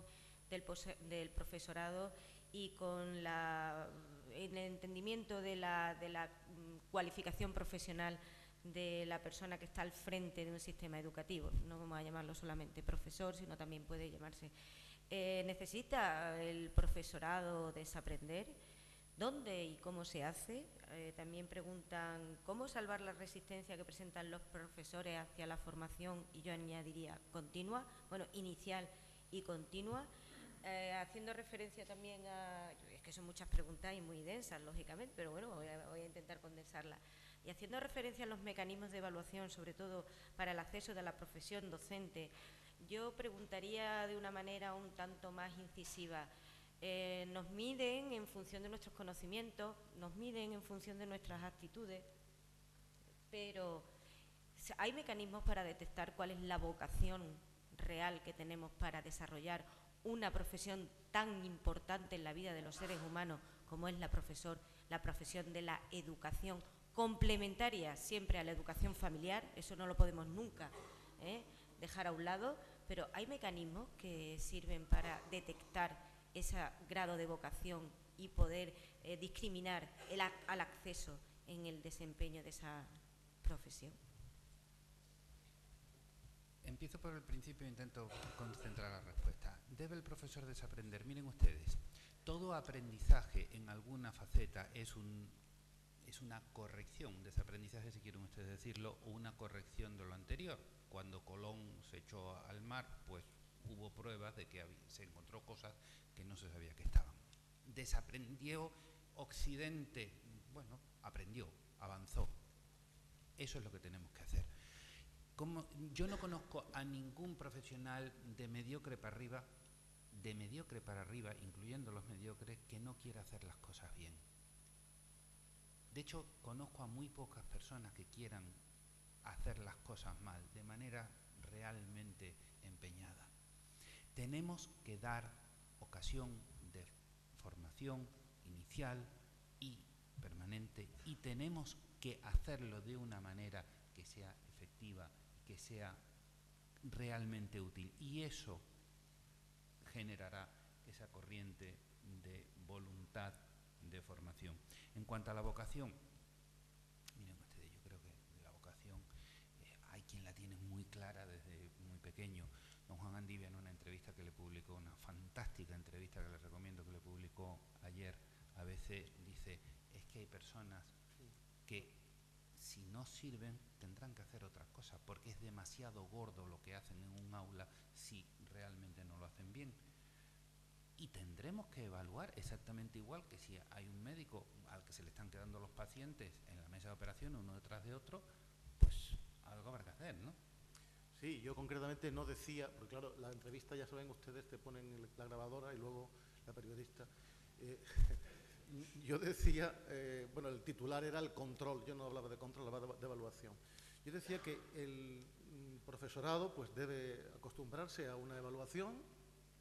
del, profesorado y con el entendimiento de la, de la mm, cualificación profesional de la persona que está al frente de un sistema educativo. No vamos a llamarlo solamente profesor, sino también puede llamarse eh, ¿Necesita el profesorado desaprender? ¿Dónde y cómo se hace? Eh, también preguntan cómo salvar la resistencia que presentan los profesores hacia la formación, y yo añadiría continua, bueno, inicial y continua. Eh, haciendo referencia también a, es que son muchas preguntas y muy densas, lógicamente, pero bueno, voy a, voy a intentar condensarlas. Y haciendo referencia a los mecanismos de evaluación, sobre todo para el acceso de la profesión docente, yo preguntaría de una manera un tanto más incisiva. Eh, nos miden en función de nuestros conocimientos, nos miden en función de nuestras actitudes, pero hay mecanismos para detectar cuál es la vocación real que tenemos para desarrollar una profesión tan importante en la vida de los seres humanos como es la profesor, la profesión de la educación complementaria siempre a la educación familiar, eso no lo podemos nunca ¿eh? dejar a un lado, pero hay mecanismos que sirven para detectar ese grado de vocación y poder eh, discriminar el, al acceso en el desempeño de esa profesión. Empiezo por el principio e intento concentrar la respuesta. ¿Debe el profesor desaprender? Miren ustedes, todo aprendizaje en alguna faceta es, un, es una corrección, desaprendizaje si quieren ustedes decirlo, o una corrección de lo anterior cuando Colón se echó al mar, pues hubo pruebas de que se encontró cosas que no se sabía que estaban. Desaprendió Occidente, bueno, aprendió, avanzó. Eso es lo que tenemos que hacer. Como yo no conozco a ningún profesional de mediocre para arriba, de mediocre para arriba, incluyendo los mediocres, que no quiera hacer las cosas bien. De hecho, conozco a muy pocas personas que quieran hacer las cosas mal, de manera realmente empeñada. Tenemos que dar ocasión de formación inicial y permanente y tenemos que hacerlo de una manera que sea efectiva, que sea realmente útil. Y eso generará esa corriente de voluntad de formación. En cuanto a la vocación, miren ustedes, yo creo que la vocación eh, hay quien la tiene muy clara desde muy pequeño. Don Juan Andivia en una entrevista que le publicó, una fantástica entrevista que le recomiendo que le publicó ayer, a veces dice, es que hay personas que si no sirven tendrán que hacer otras cosas, porque es demasiado gordo lo que hacen en un aula si realmente no lo hacen bien. Y tendremos que evaluar exactamente igual que si hay un médico al que se le están quedando los pacientes en la mesa de operación uno detrás de otro, pues algo habrá que hacer, ¿no? Sí, yo concretamente no decía, porque claro, la entrevista ya saben ustedes, te ponen la grabadora y luego la periodista. Eh, yo decía, eh, bueno, el titular era el control, yo no hablaba de control, hablaba de, evaluación. Yo decía que el mm, profesorado pues debe acostumbrarse a una evaluación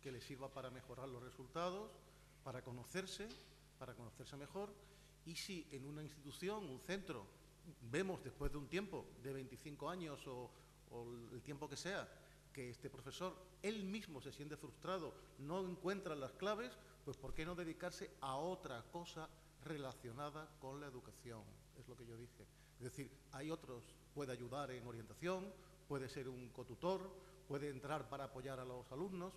que le sirva para mejorar los resultados, para conocerse, para conocerse mejor, y si en una institución, un centro, vemos después de un tiempo, de 25 años o, o el tiempo que sea, que este profesor él mismo se siente frustrado, no encuentra las claves, pues ¿por qué no dedicarse a otra cosa relacionada con la educación? Es lo que yo dije. Es decir, hay otros, puede ayudar en orientación, puede ser un cotutor, puede entrar para apoyar a los alumnos.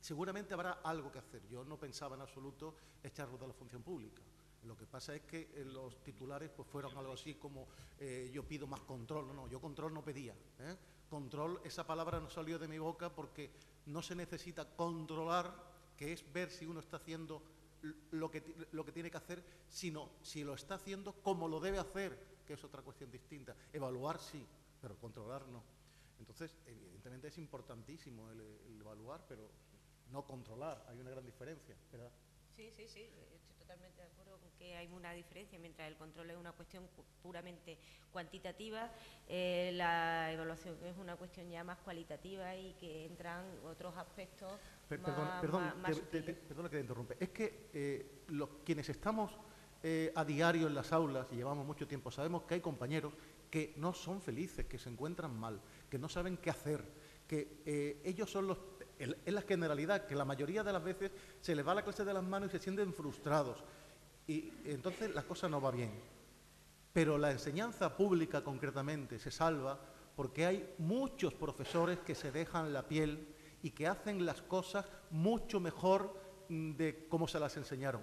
Seguramente habrá algo que hacer. Yo no pensaba en absoluto echarlo de la función pública. Lo que pasa es que eh, los titulares pues fueron algo así como eh, yo pido más control. No, no, yo control no pedía. ¿eh? Control, esa palabra no salió de mi boca porque no se necesita controlar que es ver si uno está haciendo lo que, lo que tiene que hacer, sino si lo está haciendo como lo debe hacer, que es otra cuestión distinta. Evaluar sí, pero controlar no. Entonces, evidentemente es importantísimo el, evaluar, pero no controlar. Hay una gran diferencia, ¿verdad? Sí, sí, sí, totalmente de acuerdo con que hay una diferencia. Mientras el control es una cuestión puramente cuantitativa, eh, la evaluación es una cuestión ya más cualitativa y que entran otros aspectos perdona que te interrumpe. Es que eh, los, quienes estamos eh, a diario en las aulas y llevamos mucho tiempo, sabemos que hay compañeros que no son felices, que se encuentran mal, que no saben qué hacer, que eh, ellos son los... Es la generalidad, que la mayoría de las veces se les va la clase de las manos y se sienten frustrados. Y entonces la cosa no va bien. Pero la enseñanza pública concretamente se salva porque hay muchos profesores que se dejan la piel y que hacen las cosas mucho mejor de cómo se las enseñaron,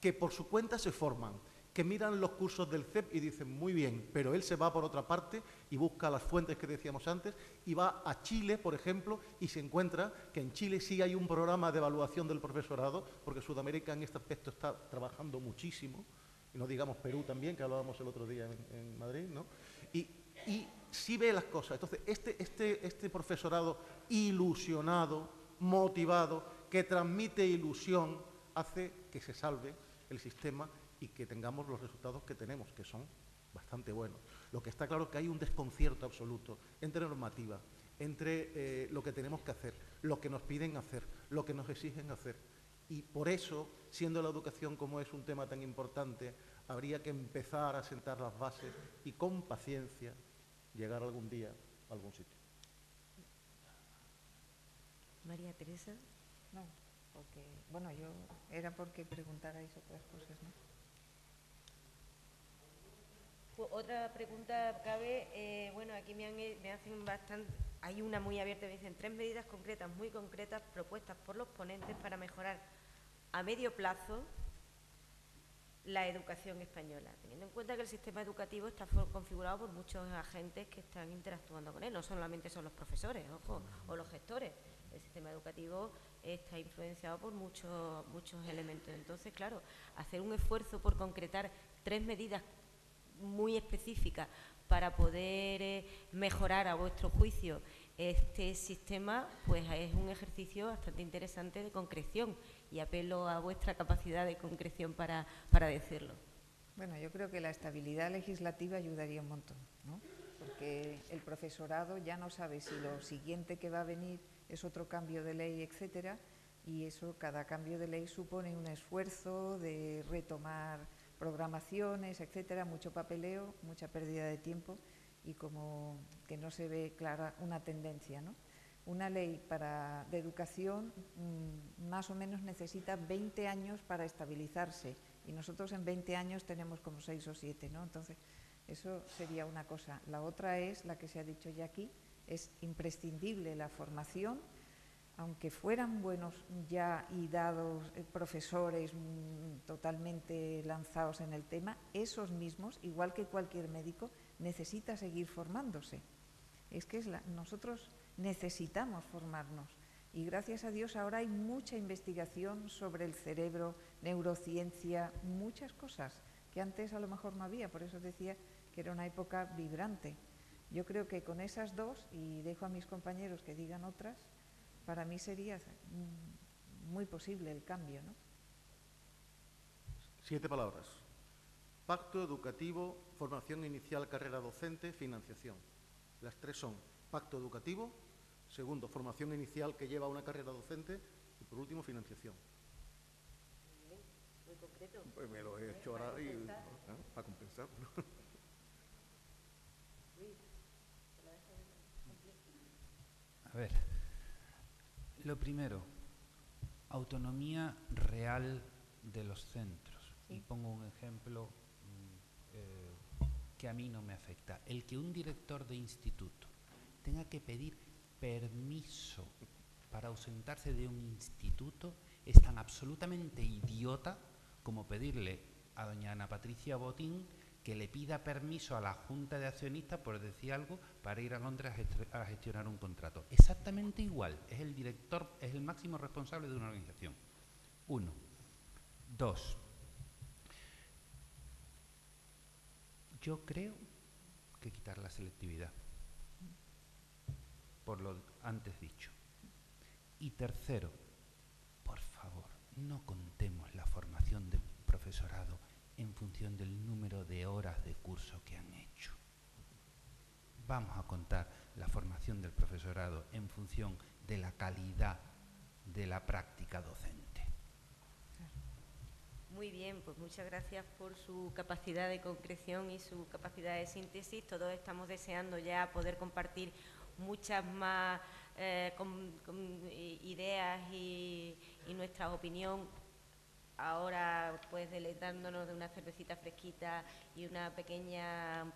que por su cuenta se forman, que miran los cursos del CEP y dicen, muy bien, pero él se va por otra parte y busca las fuentes que decíamos antes y va a Chile, por ejemplo, y se encuentra que en Chile sí hay un programa de evaluación del profesorado, porque Sudamérica en este aspecto está trabajando muchísimo, y no digamos Perú también, que hablábamos el otro día en, Madrid, ¿no? Y, y sí ve las cosas. Entonces, este, este, este profesorado ilusionado, motivado, que transmite ilusión, hace que se salve el sistema y que tengamos los resultados que tenemos, que son bastante buenos. Lo que está claro es que hay un desconcierto absoluto entre normativa, entre eh, lo que tenemos que hacer, lo que nos piden hacer, lo que nos exigen hacer. Y por eso, siendo la educación como es un tema tan importante, habría que empezar a sentar las bases y con paciencia llegar algún día a algún sitio. María Teresa. No, porque, bueno, yo era porque preguntarais otras cosas, ¿no? Otra pregunta cabe, eh, bueno, aquí me, me, hacen bastante, hay una muy abierta, me dicen tres medidas concretas, muy concretas, propuestas por los ponentes para mejorar a medio plazo la educación española, teniendo en cuenta que el sistema educativo está configurado por muchos agentes que están interactuando con él, no solamente son los profesores ojo, o los gestores, el sistema educativo está influenciado por muchos, muchos elementos. Entonces, claro, hacer un esfuerzo por concretar tres medidas muy específicas para poder eh, mejorar a vuestro juicio este sistema, pues es un ejercicio bastante interesante de concreción y apelo a vuestra capacidad de concreción para, para decirlo. Bueno, yo creo que la estabilidad legislativa ayudaría un montón, ¿no? porque el profesorado ya no sabe si lo siguiente que va a venir es otro cambio de ley, etcétera, y eso, cada cambio de ley supone un esfuerzo de retomar programaciones, etcétera, mucho papeleo, mucha pérdida de tiempo y como que no se ve clara una tendencia. ¿no? Una ley para, de educación mm, más o menos necesita 20 años para estabilizarse y nosotros en 20 años tenemos como 6 o 7. ¿no? Entonces, eso sería una cosa. La otra es, la que se ha dicho ya aquí, es imprescindible la formación aunque fueran buenos ya y dados eh, profesores mm, totalmente lanzados en el tema, esos mismos, igual que cualquier médico, necesita seguir formándose. Es que nosotros necesitamos formarnos y gracias a Dios ahora hay mucha investigación sobre el cerebro, neurociencia, muchas cosas que antes a lo mejor no había, por eso decía que era una época vibrante. Yo creo que con esas dos, y dejo a mis compañeros que digan otras, para mí sería muy posible el cambio. ¿no? Siete palabras. Pacto educativo, formación inicial, carrera docente, financiación. Las tres son pacto educativo, segundo, formación inicial que lleva a una carrera docente y por último, financiación. Muy concreto. Pues me lo he hecho ahora para compensar. A ver, lo primero, autonomía real de los centros. Y pongo un ejemplo mm, eh, que a mí no me afecta. El que un director de instituto tenga que pedir permiso para ausentarse de un instituto es tan absolutamente idiota como pedirle a doña Ana Patricia Botín que le pida permiso a la Junta de Accionistas, por decir algo, para ir a Londres a gestionar un contrato. Exactamente igual, es el director, es el máximo responsable de una organización. Uno. Dos. Yo creo que quitar la selectividad, por lo antes dicho. Y tercero, por favor, no contemos la formación de profesorado en función del número horas de curso que han hecho. Vamos a contar la formación del profesorado en función de la calidad de la práctica docente. Muy bien, pues muchas gracias por su capacidad de concreción y su capacidad de síntesis. Todos estamos deseando ya poder compartir muchas más eh, ideas y, y nuestra opinión ahora pues deleitándonos de una cervecita fresquita y una pequeña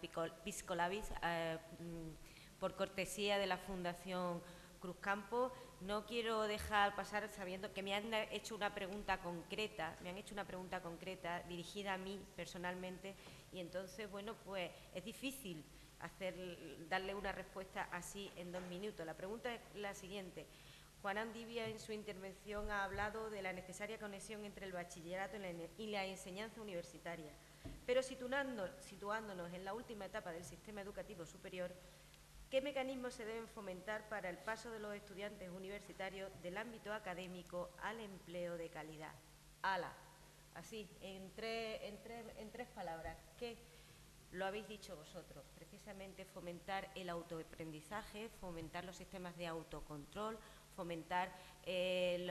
pisco labis eh, mm, por cortesía de la Fundación Cruz Campo. No quiero dejar pasar sabiendo que me han hecho una pregunta concreta, me han hecho una pregunta concreta dirigida a mí personalmente y entonces, bueno, pues es difícil hacer, darle una respuesta así en dos minutos. La pregunta es la siguiente. Juan Andivia en su intervención ha hablado de la necesaria conexión entre el bachillerato y la enseñanza universitaria, pero situándonos en la última etapa del sistema educativo superior, ¿qué mecanismos se deben fomentar para el paso de los estudiantes universitarios del ámbito académico al empleo de calidad? ALA, así, en tres, en tres palabras, ¿qué? Lo habéis dicho vosotros, precisamente fomentar el autoaprendizaje, fomentar los sistemas de autocontrol, fomentar eh,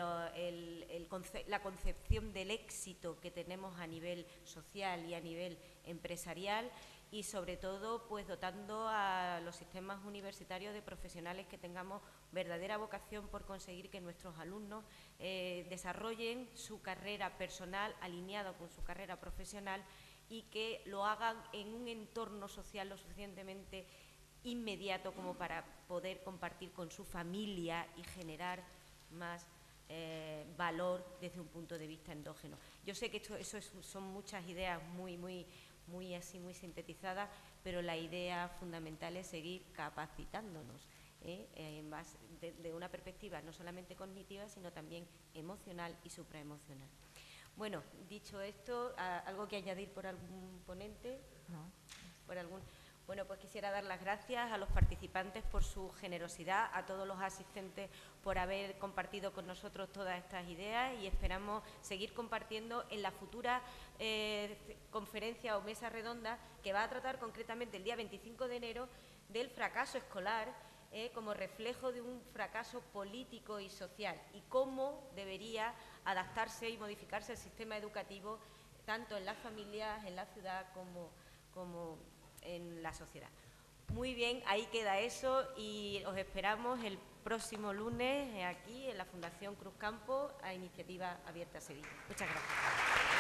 la concepción del éxito que tenemos a nivel social y a nivel empresarial y sobre todo pues dotando a los sistemas universitarios de profesionales que tengamos verdadera vocación por conseguir que nuestros alumnos eh, desarrollen su carrera personal alineado con su carrera profesional y que lo hagan en un entorno social lo suficientemente inmediato como para poder compartir con su familia y generar más eh, valor desde un punto de vista endógeno. Yo sé que esto, eso son muchas ideas muy, muy, muy así, muy sintetizadas, pero la idea fundamental es seguir capacitándonos ¿eh? en base, de, una perspectiva no solamente cognitiva, sino también emocional y supraemocional. Bueno, dicho esto, ¿algo que añadir por algún ponente? No. por algún... Bueno, pues quisiera dar las gracias a los participantes por su generosidad, a todos los asistentes por haber compartido con nosotros todas estas ideas y esperamos seguir compartiendo en la futura eh, conferencia o mesa redonda que va a tratar concretamente el día 25 de enero del fracaso escolar eh, como reflejo de un fracaso político y social y cómo debería adaptarse y modificarse el sistema educativo tanto en las familias, en la ciudad como, como en la sociedad. Muy bien, ahí queda eso y os esperamos el próximo lunes aquí en la Fundación Cruz Campo a Iniciativa Abierta Sevilla. Muchas gracias.